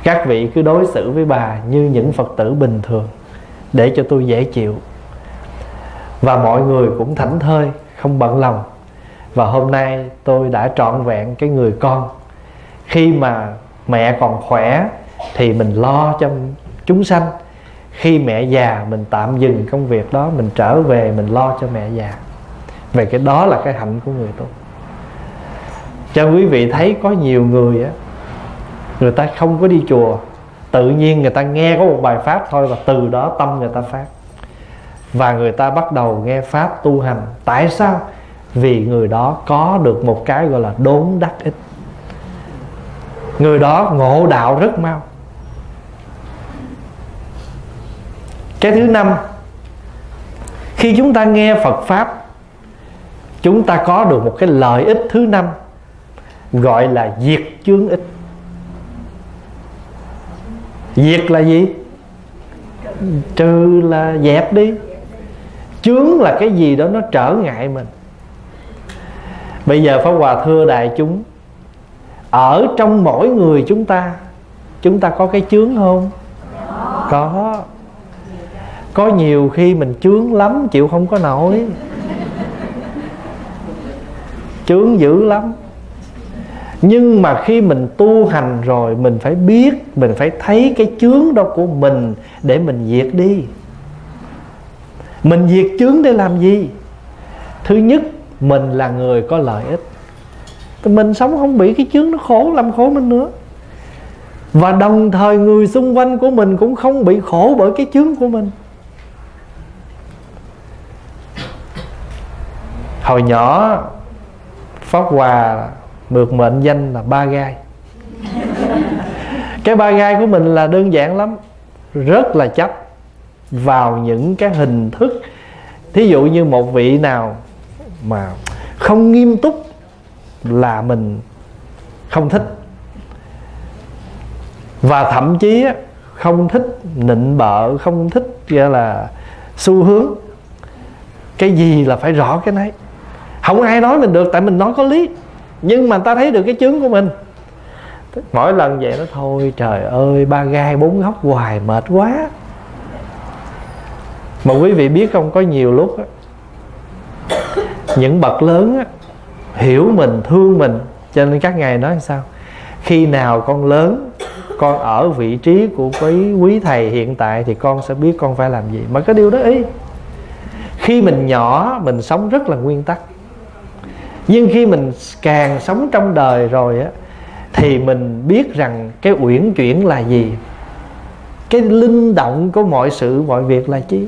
Các vị cứ đối xử với bà như những phật tử bình thường, để cho tôi dễ chịu. Và mọi người cũng thảnh thơi, không bận lòng. Và hôm nay tôi đã trọn vẹn cái người con. Khi mà mẹ còn khỏe, thì mình lo cho chúng sanh khi mẹ già, mình tạm dừng công việc đó, mình trở về, mình lo cho mẹ già. Về cái đó là cái hạnh của người tu. Cho quý vị thấy có nhiều người á, người ta không có đi chùa. Tự nhiên người ta nghe có một bài pháp thôi và từ đó tâm người ta phát. Và người ta bắt đầu nghe pháp tu hành. Tại sao? Vì người đó có được một cái gọi là đốn đắc ích. Người đó ngộ đạo rất mau. Cái thứ năm, khi chúng ta nghe phật pháp, chúng ta có được một cái lợi ích thứ năm, gọi là diệt chướng ích. Diệt là gì? Trừ là dẹp đi. Chướng là cái gì đó nó trở ngại mình. Bây giờ pháp hòa thưa đại chúng, ở trong mỗi người chúng ta chúng ta có cái chướng không? Có có nhiều khi mình chướng lắm, chịu không có nổi. Chướng dữ lắm. Nhưng mà khi mình tu hành rồi, mình phải biết, mình phải thấy cái chướng đó của mình để mình diệt đi. Mình diệt chướng để làm gì? Thứ nhất, mình là người có lợi ích. Thì mình sống không bị cái chướng nó khổ, làm khổ mình nữa. Và đồng thời người xung quanh của mình cũng không bị khổ bởi cái chướng của mình. Hồi nhỏ, pháp hòa được mệnh danh là ba gai. Cái ba gai của mình là đơn giản lắm, rất là chấp vào những cái hình thức. Thí dụ như một vị nào mà không nghiêm túc là mình không thích. Và thậm chí không thích, nịnh bợ, không thích gọi là xu hướng. Cái gì là phải rõ cái nấy không ai nói mình được tại mình nói có lý. Nhưng mà ta thấy được cái chướng của mình. Mỗi lần vậy nó thôi trời ơi ba gai bốn góc hoài mệt quá. Mà quý vị biết không có nhiều lúc á, những bậc lớn á, hiểu mình thương mình cho nên các ngài nói sao? Khi nào con lớn con ở vị trí của quý quý thầy hiện tại thì con sẽ biết con phải làm gì. Mà cái điều đó ý khi mình nhỏ mình sống rất là nguyên tắc nhưng khi mình càng sống trong đời rồi á thì mình biết rằng cái uyển chuyển là gì. Cái linh động của mọi sự mọi việc là chi?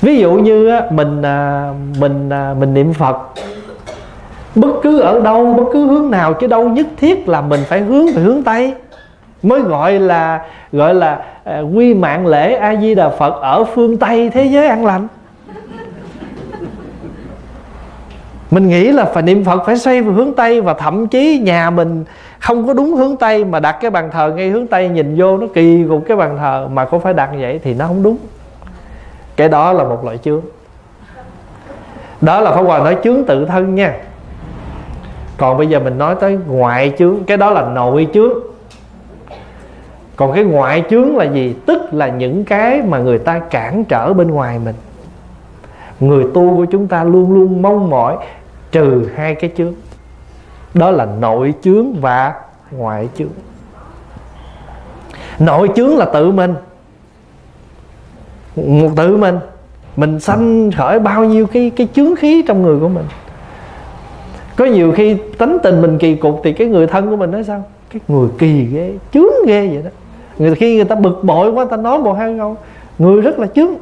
Ví dụ như á, mình à, mình à, mình niệm phật bất cứ ở đâu bất cứ hướng nào chứ đâu nhất thiết là mình phải hướng về hướng tây. Mới gọi là gọi là à, quy mạng lễ a di đà phật ở phương tây thế giới an lành. Mình nghĩ là phải niệm phật phải xoay về hướng tây và thậm chí nhà mình không có đúng hướng tây mà đặt cái bàn thờ ngay hướng tây nhìn vô nó kỳ cục cái bàn thờ mà cũng phải đặt như vậy thì nó không đúng. Cái đó là một loại chướng. Đó là pháp hòa nói chướng tự thân nha. Còn bây giờ mình nói tới ngoại chướng, cái đó là nội chướng. Còn cái ngoại chướng là gì? Tức là những cái mà người ta cản trở bên ngoài mình. Người tu của chúng ta luôn luôn mong mỏi trừ hai cái chướng. Đó là nội chướng và ngoại chướng. Nội chướng là tự mình. Một tự mình mình sanh khởi bao nhiêu cái cái chướng khí trong người của mình. Có nhiều khi tánh tình mình kỳ cục thì cái người thân của mình nói sao? Cái người kỳ ghê, chướng ghê vậy đó. Người khi người ta bực bội quá ta nói một hai câu, người rất là chướng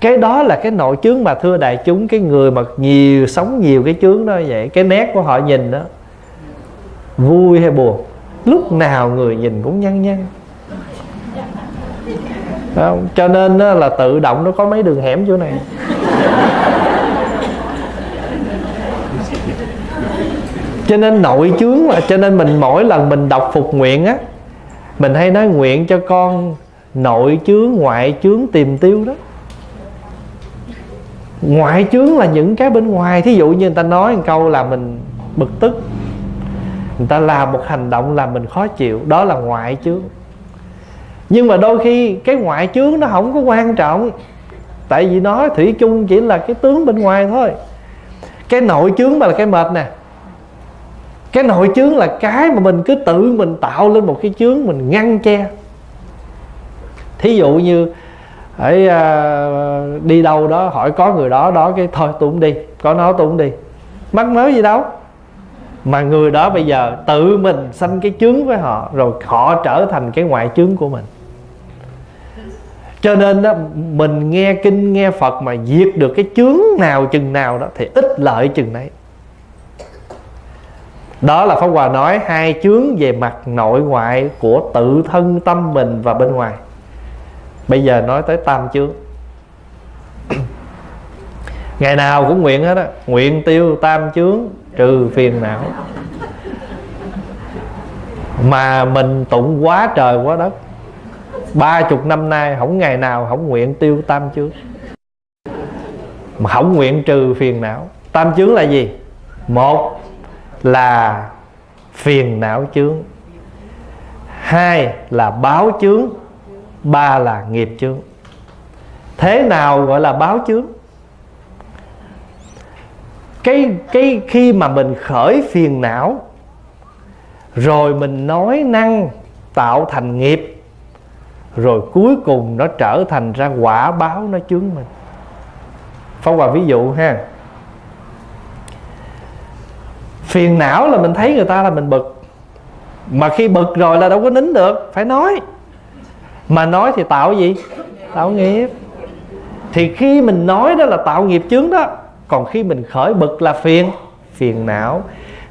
cái đó là cái nội chướng mà thưa đại chúng, cái người mà nhiều, sống nhiều cái chướng đó vậy, cái nét của họ nhìn đó, vui hay buồn? Lúc nào người nhìn cũng nhăn nhăn. Không? cho nên đó là tự động nó có mấy đường hẻm chỗ này. Cho nên nội chướng mà, cho nên mình mỗi lần mình đọc phục nguyện á, mình hay nói nguyện cho con nội chướng, ngoại chướng, tìm tiêu đó ngoại chướng là những cái bên ngoài. Thí dụ như người ta nói một câu là mình bực tức. Người ta làm một hành động làm mình khó chịu. Đó là ngoại chướng. Nhưng mà đôi khi cái ngoại chướng nó không có quan trọng. Tại vì nó thủy chung chỉ là cái tướng bên ngoài thôi. Cái nội chướng mà là cái mệt nè. Cái nội chướng là cái mà mình cứ tự mình tạo lên một cái chướng mình ngăn che. Thí dụ như hãy uh, đi đâu đó hỏi có người đó đó cái thôi tôi cũng đi có nó tôi cũng đi. Mắc mớ gì đâu. Mà người đó bây giờ tự mình sanh cái chướng với họ rồi họ trở thành cái ngoại chướng của mình. Cho nên đó mình nghe kinh nghe phật mà diệt được cái chướng nào chừng nào đó thì ít lợi chừng đấy đó là pháp hòa nói hai chướng về mặt nội ngoại của tự thân tâm mình và bên ngoài bây giờ nói tới tam chướng. Ngày nào cũng nguyện hết á. Nguyện tiêu tam chướng, trừ phiền não. Mà mình tụng quá trời quá đất. Ba chục năm nay không ngày nào không nguyện tiêu tam chướng. Mà không nguyện trừ phiền não. Tam chướng là gì? Một là phiền não chướng. Hai là báo chướng ba là nghiệp chướng. Thế nào gọi là báo chướng? Cái cái khi mà mình khởi phiền não, rồi mình nói năng tạo thành nghiệp, rồi cuối cùng nó trở thành ra quả báo nó chướng mình. Phong hòa ví dụ ha. Phiền não là mình thấy người ta là mình bực, mà khi bực rồi là đâu có nín được, phải nói mà nói thì tạo gì? Tạo nghiệp. Thì khi mình nói đó là tạo nghiệp chướng đó, còn khi mình khởi bực là phiền. Phiền não.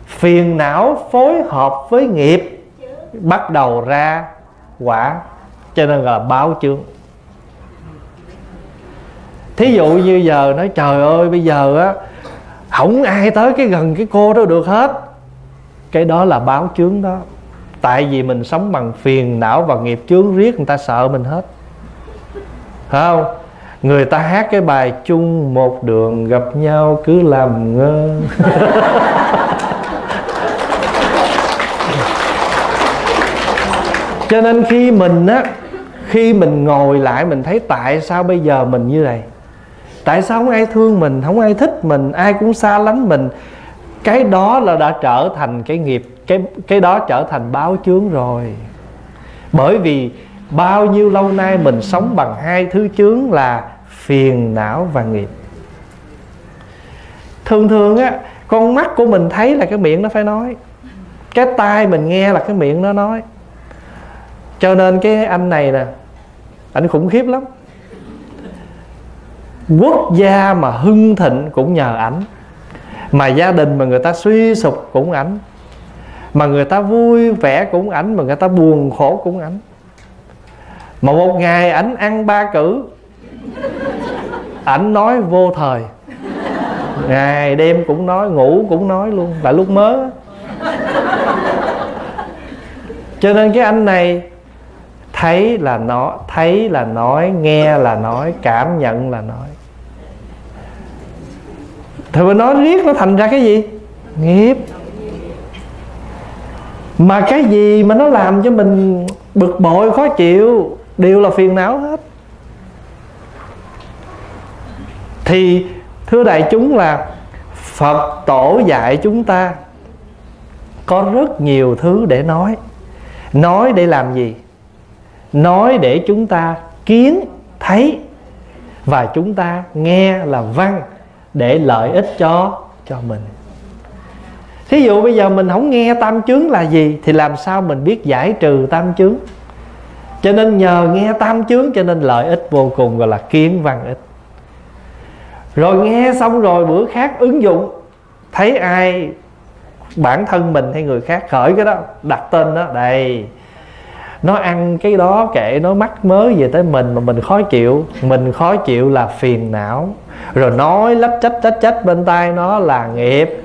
Phiền não phối hợp với nghiệp bắt đầu ra quả, cho nên là báo chướng. Thí dụ như giờ nói, trời ơi, bây giờ á không ai tới cái gần cái cô đó được hết. Cái đó là báo chướng đó tại vì mình sống bằng phiền não và nghiệp chướng riết, người ta sợ mình hết. Phải không? Người ta hát cái bài chung một đường gặp nhau cứ làm ngơ. Cho nên khi mình á, khi mình ngồi lại, mình thấy tại sao bây giờ mình như này tại sao không ai thương mình, không ai thích mình, ai cũng xa lánh mình? Cái đó là đã trở thành cái nghiệp cái cái đó trở thành báo chướng rồi. Bởi vì bao nhiêu lâu nay mình sống bằng hai thứ chướng là phiền não và nghiệp. Thường thường á, con mắt của mình thấy là cái miệng nó phải nói. Cái tai mình nghe là cái miệng nó nói. Cho nên cái anh này nè, anh khủng khiếp lắm. Quốc gia mà hưng thịnh cũng nhờ ảnh. Mà gia đình mà người ta suy sụp cũng ảnh mà người ta vui vẻ cũng ảnh, mà người ta buồn khổ cũng ảnh. Mà một ngày ảnh ăn ba cử, ảnh nói vô thời. Ngày đêm cũng nói, ngủ cũng nói luôn, là lúc mớ. Cho nên cái anh này thấy là nó, thấy là nói, nghe là nói, cảm nhận là nói. Thì mình nói riết nó thành ra cái gì? Nghiệp mà cái gì mà nó làm cho mình bực bội, khó chịu, đều là phiền não hết. Thì, thưa đại chúng, là phật tổ dạy chúng ta có rất nhiều thứ để nói. Nói để làm gì? Nói để chúng ta kiến, thấy và chúng ta nghe là văn để lợi ích cho cho mình thí dụ bây giờ mình không nghe tam chướng là gì, thì làm sao mình biết giải trừ tam chướng? Cho nên nhờ nghe tam chướng cho nên lợi ích vô cùng, gọi là kiến văn ích. Rồi nghe xong rồi bữa khác ứng dụng, thấy ai bản thân mình hay người khác khởi cái đó, đặt tên đó, đây, nó ăn cái đó kệ, nó mắc mớ về tới mình mà mình khó chịu, mình khó chịu là phiền não. Rồi nói lấp chách chách chách bên tai nó là nghiệp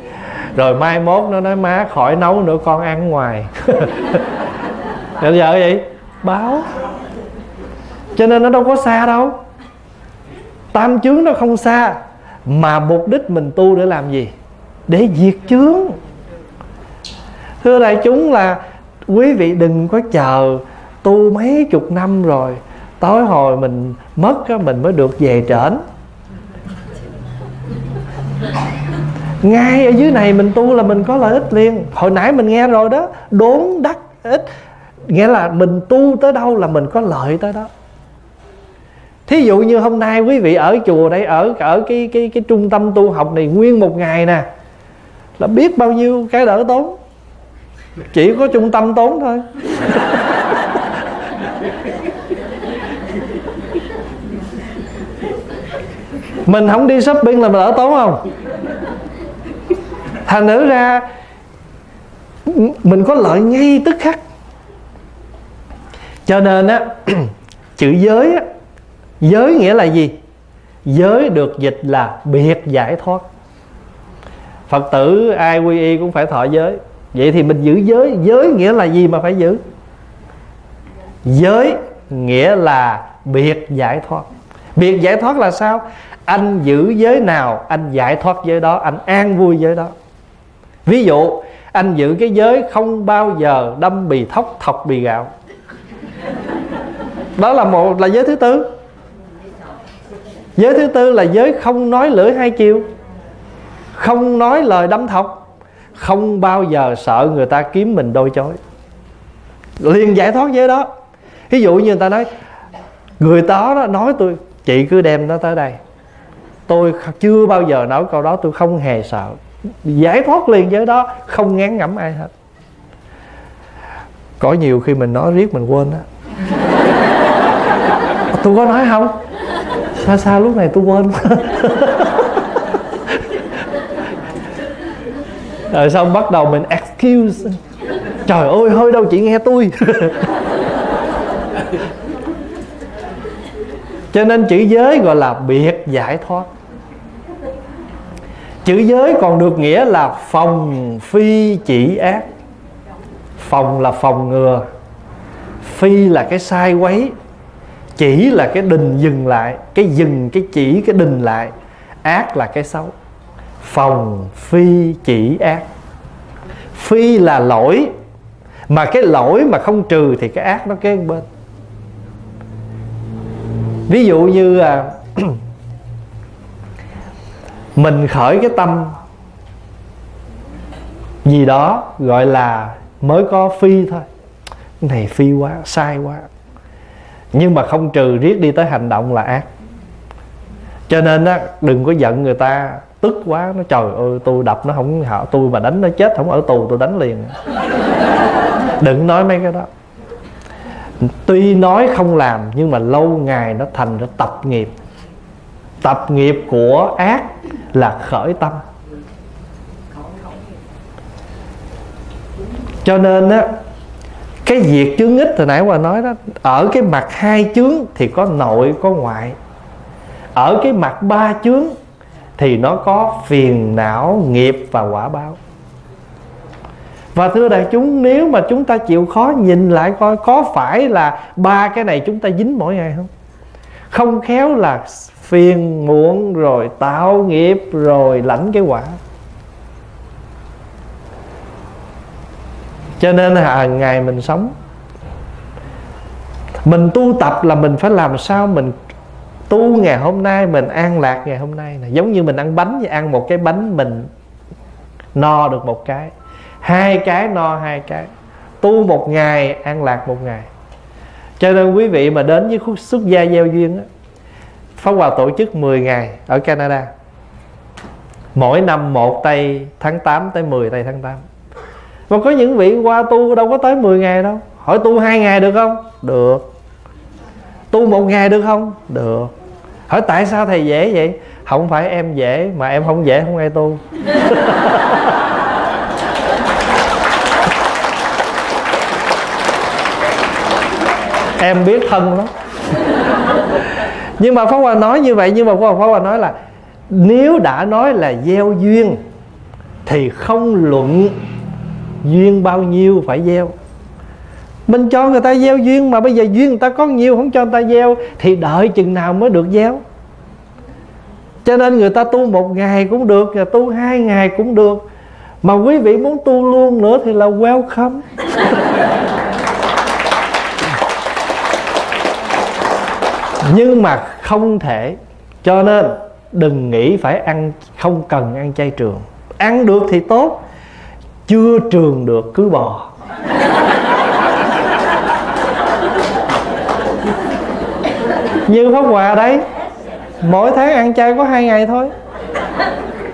rồi mai mốt nó nói má khỏi nấu nữa con ăn ngoài. Bây giờ vậy? Báo. Cho nên nó đâu có xa đâu. Tam chướng nó không xa mà mục đích mình tu để làm gì? Để diệt chướng. Thưa đại chúng là quý vị đừng có chờ tu mấy chục năm rồi tối hồi mình mất á, mình mới được về trển ngay ở dưới này mình tu là mình có lợi ích liền. Hồi nãy mình nghe rồi đó, đốn đắc ích nghĩa là mình tu tới đâu là mình có lợi tới đó. Thí dụ như hôm nay quý vị ở chùa đây, ở ở cái cái cái trung tâm tu học này nguyên một ngày nè, là biết bao nhiêu cái đỡ tốn? Chỉ có trung tâm tốn thôi. Mình không đi shopping là mình đỡ tốn không? Thành nữ ra, mình có lợi ngay tức khắc. Cho nên á, chữ giới á, giới nghĩa là gì? Giới được dịch là biệt giải thoát. Phật tử ai quy y cũng phải thọ giới. Vậy thì mình giữ giới. Giới nghĩa là gì mà phải giữ? Giới nghĩa là biệt giải thoát. Biệt giải thoát là sao? Anh giữ giới nào, anh giải thoát giới đó, anh an vui giới đó ví dụ, anh giữ cái giới không bao giờ đâm bì thóc, thọc bì gạo. Đó là một, là giới thứ tư. Giới thứ tư là giới không nói lưỡi hai chiều. Không nói lời đâm thọc. Không bao giờ sợ người ta kiếm mình đôi chối. Liền giải thoát giới đó. Ví dụ như người ta nói, người đó đó nói tôi, chị cứ đem nó tới đây. Tôi chưa bao giờ nói câu đó, tôi không hề sợ giải thoát liền với đó, không ngán ngẩm ai hết. Có nhiều khi mình nói riết mình quên á. Tôi có nói không? Sao sao lúc này tôi quên? Rồi xong bắt đầu mình excuse. Trời ơi, hơi đâu chị nghe tôi. Cho nên chữ giới gọi là biệt giải thoát chữ giới còn được nghĩa là phòng phi chỉ ác. Phòng là phòng ngừa phi là cái sai quấy chỉ là cái đình dừng lại cái dừng cái chỉ cái đình lại ác là cái xấu. Phòng phi chỉ ác. Phi là lỗi mà cái lỗi mà không trừ thì cái ác nó kế bên. Ví dụ như à, mình khởi cái tâm gì đó, gọi là mới có phi thôi. Cái này phi quá, sai quá. Nhưng mà không trừ riết đi tới hành động là ác. Cho nên á, đừng có giận người ta, tức quá, nó trời ơi, tôi đập nó không họ tôi mà đánh nó chết không ở tù, tôi đánh liền. Đừng nói mấy cái đó. Tuy nói không làm, nhưng mà lâu ngày nó thành ra tập nghiệp tập nghiệp của ác là khởi tâm. Cho nên á, cái việc chướng ích hồi nãy qua nói đó, ở cái mặt hai chướng thì có nội, có ngoại. Ở cái mặt ba chướng thì nó có phiền não, nghiệp và quả báo. Và thưa đại chúng, nếu mà chúng ta chịu khó nhìn lại coi có phải là ba cái này chúng ta dính mỗi ngày không? Không khéo là phiền muộn rồi tạo nghiệp rồi, lãnh cái quả. Cho nên hàng ngày mình sống. Mình tu tập là mình phải làm sao mình tu ngày hôm nay, mình an lạc ngày hôm nay này giống như mình ăn bánh và ăn một cái bánh mình no được một cái. Hai cái no hai cái. Tu một ngày, an lạc một ngày. Cho nên quý vị mà đến với khúc xuất gia gieo duyên á Pháp Hòa tổ chức 10 ngày ở Canada. Mỗi năm 1 tây tháng 8 tới 10 tây tháng 8 Mà có những vị qua tu đâu có tới 10 ngày đâu. Hỏi tu hai ngày được không? Được. Tu một ngày được không? Được. Hỏi tại sao thầy dễ vậy? Không phải em dễ, Mà em không dễ, không ai tu. Em biết thân lắm nhưng mà pháp hòa nói như vậy, nhưng mà pháp hòa nói là nếu đã nói là gieo duyên, thì không luận duyên bao nhiêu phải gieo. Mình cho người ta gieo duyên mà bây giờ duyên người ta có nhiều, không cho người ta gieo, thì đợi chừng nào mới được gieo. Cho nên người ta tu một ngày cũng được và tu hai ngày cũng được. Mà quý vị muốn tu luôn nữa thì là welcome. nhưng mà không thể. Cho nên đừng nghĩ phải ăn, không cần ăn chay trường. Ăn được thì tốt, chưa trường được cứ bò. Như pháp hòa đấy, mỗi tháng ăn chay có hai ngày thôi.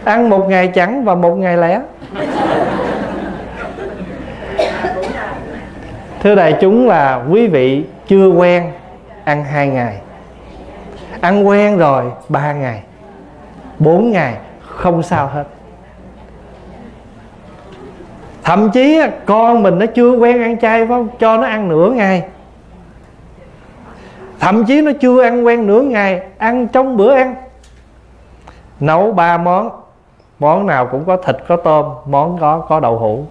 Ăn một ngày chẳng và một ngày lẻ. Thưa đại chúng là quý vị chưa quen ăn hai ngày ăn quen rồi, ba ngày. Bốn ngày, không sao hết. Thậm chí con mình nó chưa quen ăn chay phải không? Cho nó ăn nửa ngày. Thậm chí nó chưa ăn quen nửa ngày, ăn trong bữa ăn. Nấu ba món. Món nào cũng có thịt, có tôm, món có có đậu hũ.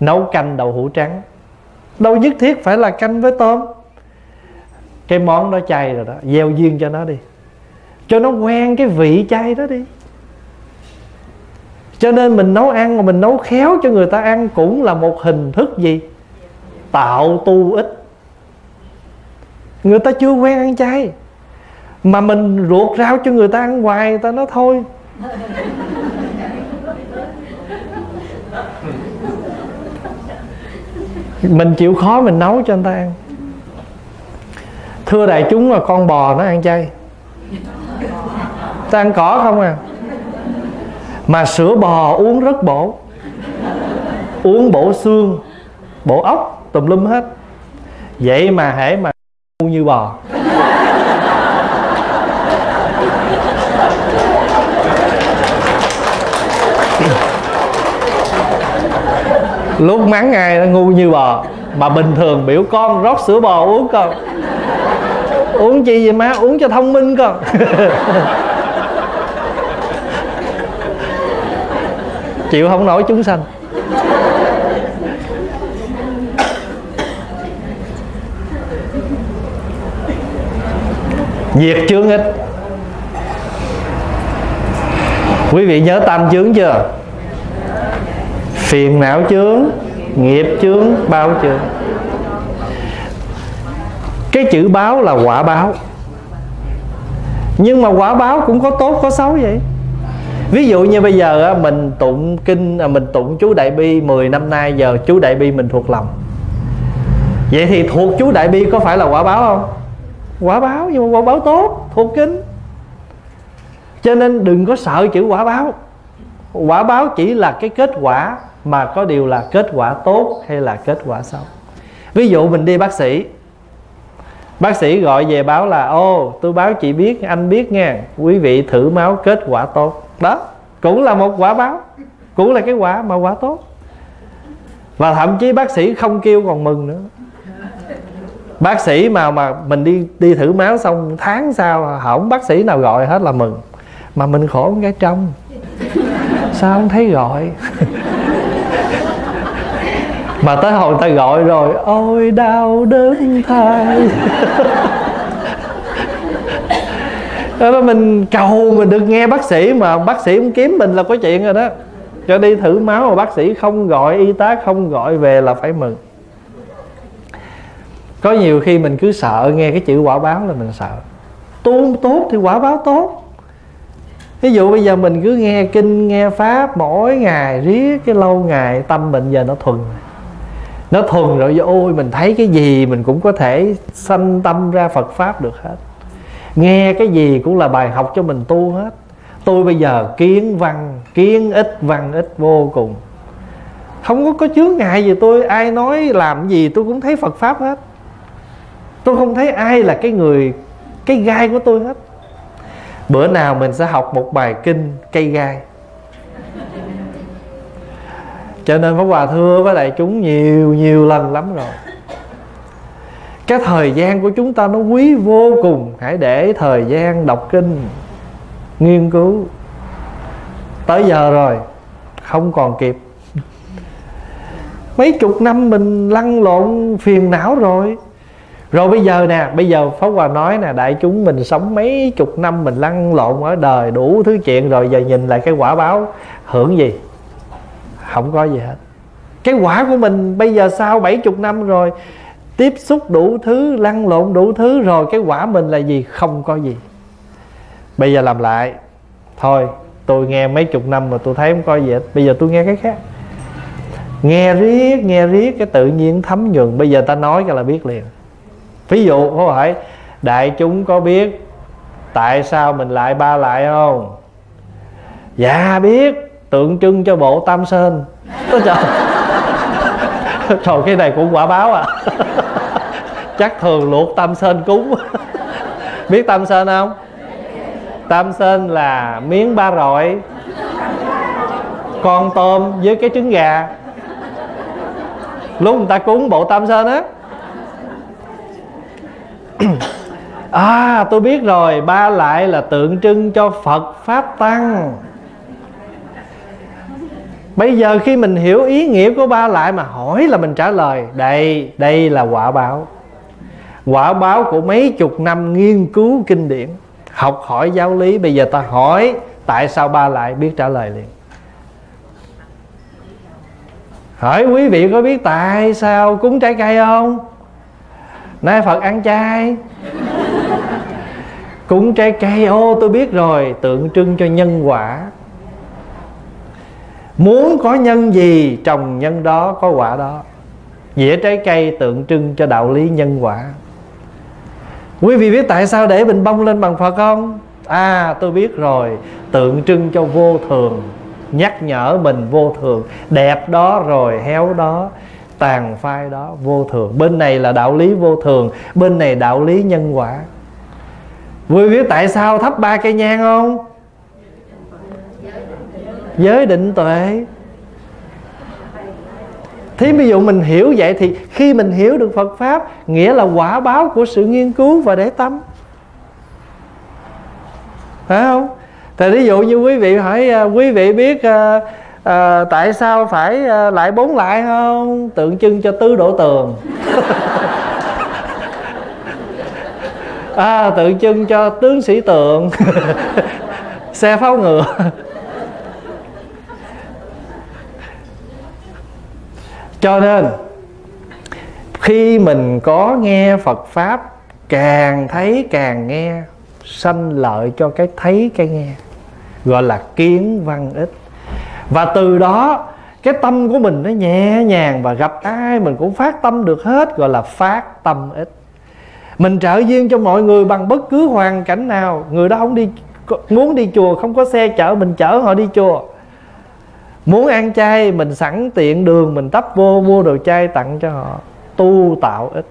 Nấu canh đậu hũ trắng. Đâu nhất thiết phải là canh với tôm cái món đó chay rồi đó. Gieo duyên cho nó đi. Cho nó quen cái vị chay đó đi. Cho nên mình nấu ăn mà mình nấu khéo cho người ta ăn cũng là một hình thức gì? Tạo tu ích. Người ta chưa quen ăn chay. Mà mình ruột rau cho người ta ăn hoài, người ta nói thôi. Mình chịu khó mình nấu cho người ta ăn thưa đại chúng là con bò nó ăn chay. Ta ăn cỏ không à? Mà sữa bò uống rất bổ. Uống bổ xương, bổ ốc, tùm lum hết. Vậy mà hễ mà ngu như bò. Lúc mắng ai nó ngu như bò. Mà bình thường biểu con rót sữa bò uống con uống chi vậy má? Uống cho thông minh con chịu không nổi chúng sanh. Diệt chướng ít quý vị nhớ tam chướng chưa? Phiền não chướng, nghiệp chướng, bao chướng cái chữ báo là quả báo. Nhưng mà quả báo cũng có tốt, có xấu vậy. Ví dụ như bây giờ mình tụng kinh à, mình tụng chú đại bi 10 năm nay, giờ chú đại bi mình thuộc lòng. Vậy thì thuộc chú đại bi có phải là quả báo không? Quả báo, nhưng mà quả báo tốt, thuộc kinh. Cho nên đừng có sợ chữ quả báo. Quả báo chỉ là cái kết quả, mà có điều là kết quả tốt hay là kết quả xấu. Ví dụ mình đi bác sĩ bác sĩ gọi về báo là, ô, tôi báo chị biết, anh biết nha. Quý vị thử máu kết quả tốt. Đó, cũng là một quả báo. Cũng là cái quả mà quả tốt. Và thậm chí bác sĩ không kêu còn mừng nữa. Bác sĩ mà mà mình đi đi thử máu xong tháng sau không bác sĩ nào gọi hết là mừng. Mà mình khổ cái trong. Sao không thấy gọi? Mà tới hồi ta gọi rồi, ôi, đau đớn thai đó mình cầu mình được nghe bác sĩ mà bác sĩ cũng kiếm mình là có chuyện rồi đó. Cho đi thử máu mà bác sĩ không gọi, y tá không gọi về là phải mừng. Có nhiều khi mình cứ sợ nghe cái chữ quả báo là mình sợ. Tu tốt thì quả báo tốt. Ví dụ bây giờ mình cứ nghe kinh, nghe pháp mỗi ngày, riết cái lâu ngày, tâm mình giờ nó thuần nó thuần rồi ôi, mình thấy cái gì mình cũng có thể sanh tâm ra phật pháp được hết. Nghe cái gì cũng là bài học cho mình tu hết. Tôi bây giờ kiến văn, kiến ít văn ít vô cùng. Không có có chướng ngại gì tôi, ai nói làm gì tôi cũng thấy phật pháp hết. Tôi không thấy ai là cái người, cái gai của tôi hết. Bữa nào mình sẽ học một bài kinh cây gai cho nên Pháp Hòa thưa với đại chúng nhiều nhiều lần lắm rồi. Cái thời gian của chúng ta nó quý vô cùng. Hãy để thời gian đọc kinh, nghiên cứu. Tới giờ rồi, không còn kịp. Mấy chục năm mình lăn lộn, phiền não rồi. Rồi bây giờ nè, bây giờ pháp hòa nói nè, đại chúng mình sống mấy chục năm mình lăn lộn ở đời đủ thứ chuyện rồi, giờ nhìn lại cái quả báo, hưởng gì? Không có gì hết. Cái quả của mình bây giờ sau bảy chục năm rồi, tiếp xúc đủ thứ, lăn lộn đủ thứ rồi, cái quả mình là gì? Không có gì. Bây giờ làm lại. Thôi, tôi nghe mấy chục năm mà tôi thấy không có gì hết. Bây giờ tôi nghe cái khác. Nghe riết nghe riết cái tự nhiên thấm nhuần. Bây giờ ta nói cái là biết liền. Ví dụ có hỏi đại chúng có biết tại sao mình lại ba lại không? Dạ biết tượng trưng cho bộ tam sơn. Trời trời, cái này cũng quả báo à. Chắc thường luộc tam sơn cúng. Biết tam sơn không? Tam sơn là miếng ba rọi, con tôm với cái trứng gà. Lúc người ta cúng bộ tam sơn á. À tôi biết rồi, ba lại là tượng trưng cho phật pháp tăng bây giờ khi mình hiểu ý nghĩa của ba lại mà hỏi là mình trả lời, đây đây là quả báo. Quả báo của mấy chục năm nghiên cứu kinh điển, học hỏi giáo lý, bây giờ ta hỏi tại sao ba lại biết trả lời liền. Hỏi quý vị có biết tại sao cúng trái cây không? Nay phật ăn chay. Cúng trái cây, ô, tôi biết rồi, tượng trưng cho nhân quả muốn có nhân gì, trồng nhân đó, có quả đó. Dĩa trái cây tượng trưng cho đạo lý nhân quả. Quý vị biết tại sao để bình bông lên bằng phật không? À tôi biết rồi. Tượng trưng cho vô thường. Nhắc nhở mình vô thường. Đẹp đó rồi, héo đó, tàn phai đó, vô thường. Bên này là đạo lý vô thường. Bên này đạo lý nhân quả. Quý vị biết tại sao thắp ba cây nhang không? Giới định tuệ. Thí ví dụ mình hiểu vậy thì khi mình hiểu được Phật Pháp Nghĩa là quả báo của sự nghiên cứu và để tâm. Phải không? Thì ví dụ như quý vị hỏi à, quý vị biết à, à, tại sao phải à, lại bốn lại không? Tượng trưng cho tứ đổ tường. À, tượng trưng cho tướng sĩ tượng. Xe pháo ngựa. Cho nên, khi mình có nghe phật pháp, càng thấy càng nghe, sanh lợi cho cái thấy cái nghe, gọi là kiến văn ích. Và từ đó, cái tâm của mình nó nhẹ nhàng và gặp ai mình cũng phát tâm được hết, gọi là phát tâm ích. Mình trợ duyên cho mọi người bằng bất cứ hoàn cảnh nào. Người đó không đi, muốn đi chùa không có xe chở, mình chở họ đi chùa muốn ăn chay, mình sẵn tiện đường, mình tấp vô mua đồ chay tặng cho họ. Tu tạo ích.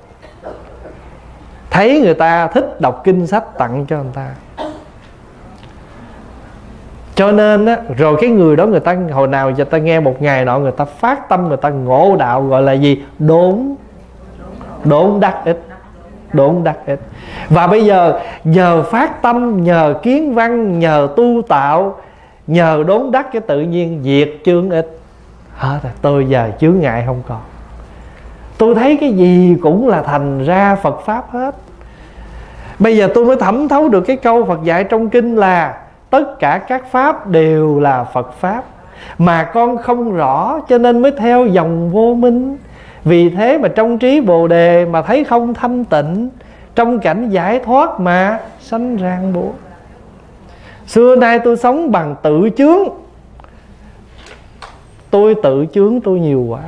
Thấy người ta thích đọc kinh sách tặng cho người ta. Cho nên á, rồi cái người đó người ta, hồi nào giờ ta nghe một ngày nọ, người ta phát tâm, người ta ngộ đạo, gọi là gì? Đốn. Đốn đắc ích. Đốn đắc ích. Và bây giờ, nhờ phát tâm, nhờ kiến văn, nhờ tu tạo nhờ đốn đắc cái tự nhiên diệt chướng ích hết rồi tôi giờ chướng ngại không còn. Tôi thấy cái gì cũng là thành ra phật pháp hết. Bây giờ tôi mới thẩm thấu được cái câu phật dạy trong kinh là tất cả các pháp đều là phật pháp, mà con không rõ cho nên mới theo dòng vô minh. Vì thế mà trong trí bồ đề mà thấy không thanh tịnh, trong cảnh giải thoát mà sanh ràng buộc xưa nay tôi sống bằng tự chướng. Tôi tự chướng tôi nhiều quá.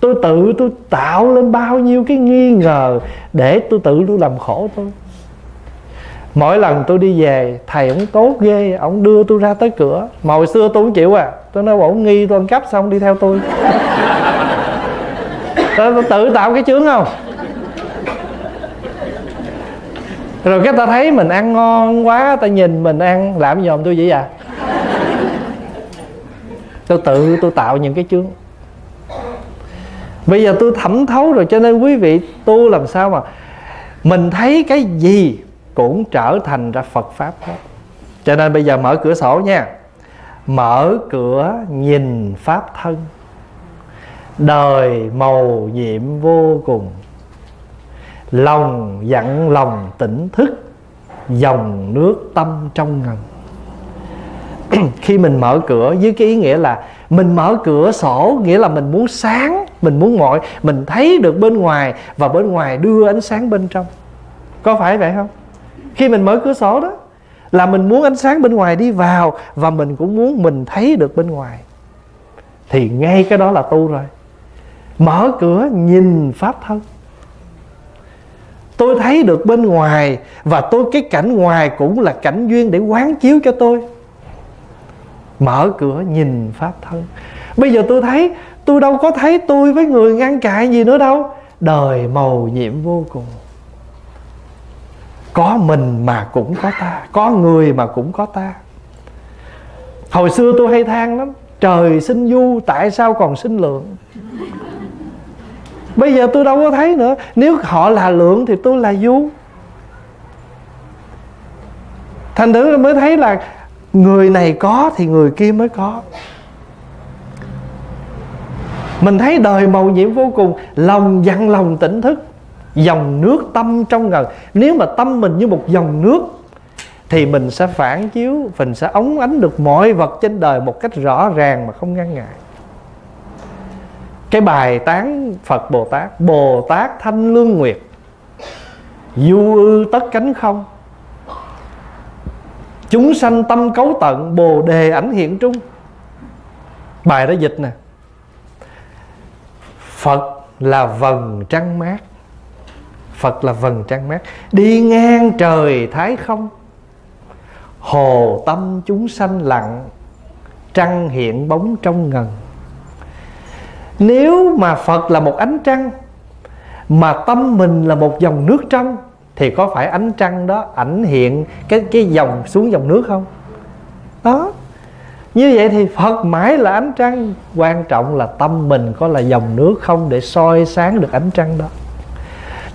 Tôi tự tôi tạo lên bao nhiêu cái nghi ngờ để tôi tự tôi làm khổ tôi. Mỗi lần tôi đi về, thầy ông tốt ghê ông đưa tôi ra tới cửa. Mà hồi xưa tôi không chịu à. Tôi nói, ổng nghi tôi ăn cắp xong đi theo tôi. Tôi tự tạo cái chướng không? Rồi cái ta thấy mình ăn ngon quá, ta nhìn mình ăn, làm gì tôi vậy à? Tôi tự, tôi tạo những cái chướng. Bây giờ tôi thẩm thấu rồi, cho nên quý vị tu làm sao mà mình thấy cái gì cũng trở thành ra phật pháp hết. Cho nên bây giờ mở cửa sổ nha. Mở cửa nhìn pháp thân. Đời màu nhiệm vô cùng lòng dặn lòng tỉnh thức, dòng nước tâm trong ngần. Khi mình mở cửa với cái ý nghĩa là mình mở cửa sổ, nghĩa là mình muốn sáng, mình muốn mọi mình thấy được bên ngoài và bên ngoài đưa ánh sáng bên trong. Có phải vậy không? Khi mình mở cửa sổ đó, là mình muốn ánh sáng bên ngoài đi vào và mình cũng muốn mình thấy được bên ngoài. Thì ngay cái đó là tu rồi. Mở cửa nhìn pháp thân tôi thấy được bên ngoài và tôi, cái cảnh ngoài cũng là cảnh duyên để quán chiếu cho tôi. Mở cửa nhìn pháp thân. Bây giờ tôi thấy, tôi đâu có thấy tôi với người ngăn cại gì nữa đâu. Đời màu nhiệm vô cùng. Có mình mà cũng có ta, có người mà cũng có ta. Hồi xưa tôi hay than lắm, trời sinh du tại sao còn sinh lượng? Bây giờ tôi đâu có thấy nữa. Nếu họ là lượng thì tôi là du thành thử mới thấy là người này có thì người kia mới có. Mình thấy đời màu nhiệm vô cùng, lòng dặn lòng tỉnh thức, dòng nước tâm trong ngần nếu mà tâm mình như một dòng nước, thì mình sẽ phản chiếu, mình sẽ ống ánh được mọi vật trên đời một cách rõ ràng mà không ngăn ngại cái bài tán Phật Bồ Tát Bồ Tát Thanh Lương Nguyệt, Du ư tất cánh không? Chúng sanh tâm cấu tận, Bồ đề ảnh hiện trung. Bài đó dịch nè. Phật là vầng trăng mát. Phật là vầng trăng mát. Đi ngang trời thái không. Hồ tâm chúng sanh lặng, Trăng hiện bóng trong ngần. Nếu mà Phật là một ánh trăng, Mà tâm mình là một dòng nước trong, Thì có phải ánh trăng đó ảnh hiện cái cái dòng xuống dòng nước không? Đó. Như vậy thì Phật mãi là ánh trăng, Quan trọng là tâm mình có là dòng nước không Để soi sáng được ánh trăng đó.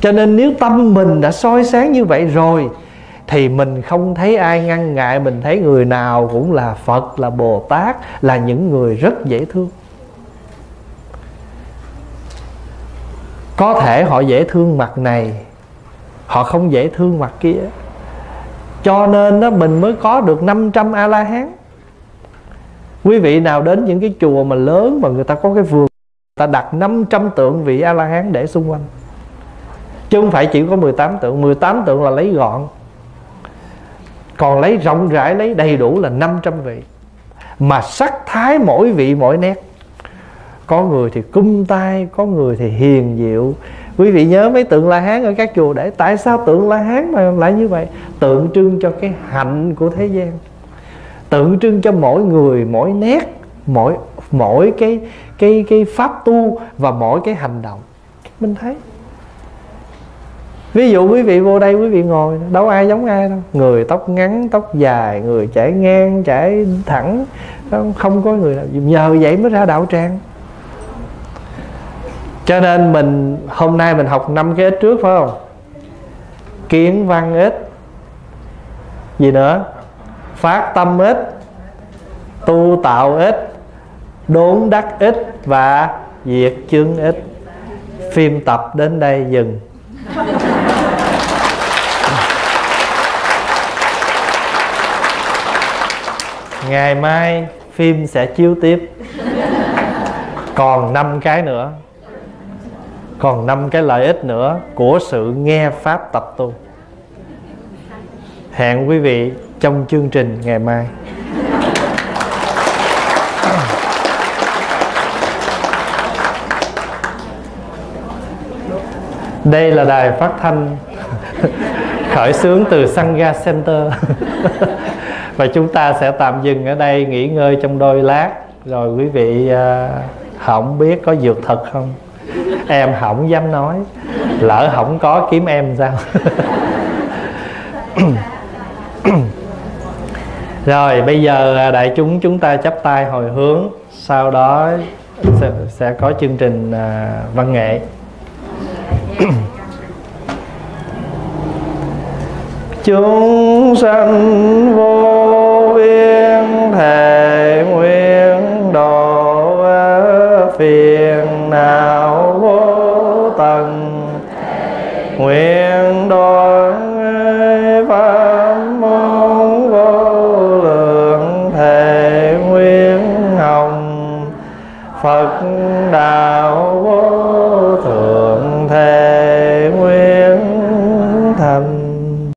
Cho nên nếu tâm mình đã soi sáng như vậy rồi, thì mình không thấy ai ngăn ngại, mình thấy người nào cũng là phật, là bồ tát, là những người rất dễ thương. Có thể họ dễ thương mặt này, họ không dễ thương mặt kia. Cho nên đó mình mới có được 500 a la hán quý vị nào đến những cái chùa mà lớn mà người ta có cái vườn ta đặt 500 tượng vị a la hán để xung quanh. Chứ không phải chỉ có 18 tượng 18 tượng là lấy gọn. Còn lấy rộng rãi, lấy đầy đủ là 500 vị. Mà sắc thái mỗi vị mỗi nét có người thì cung tay có người thì hiền diệu. Quý vị nhớ mấy tượng la hán ở các chùa để tại sao tượng la hán mà lại như vậy? Tượng trưng cho cái hạnh của thế gian. Tượng trưng cho mỗi người, mỗi nét, mỗi mỗi cái cái cái pháp tu và mỗi cái hành động. Mình thấy. Ví dụ quý vị vô đây, quý vị ngồi, đâu ai giống ai đâu. Người tóc ngắn, tóc dài, người chảy ngang chảy thẳng, không có người nào. Nhờ vậy mới ra đạo tràng cho nên mình, hôm nay mình học năm cái ít trước, phải không? Kiến văn ít gì nữa? Phát tâm ít tu tạo ít đốn đắc ít và diệt chương ít phim tập đến đây dừng. Ngày mai phim sẽ chiếu tiếp. Còn năm cái nữa còn năm cái lợi ích nữa của sự nghe pháp tập tu. Hẹn quý vị trong chương trình ngày mai. Đây là đài phát thanh khởi xướng từ Sangha Center. Và chúng ta sẽ tạm dừng ở đây nghỉ ngơi trong đôi lát. Rồi quý vị à, uh, không biết có dược thật không? Em không dám nói. Lỡ không có kiếm em sao? Rồi bây giờ à, đại chúng chúng ta chắp tay hồi hướng. Sau đó sẽ, sẽ có chương trình uh, văn nghệ. Chúng sanh vô biên thể nguyện độ phiền não vô tận nguyện đoạn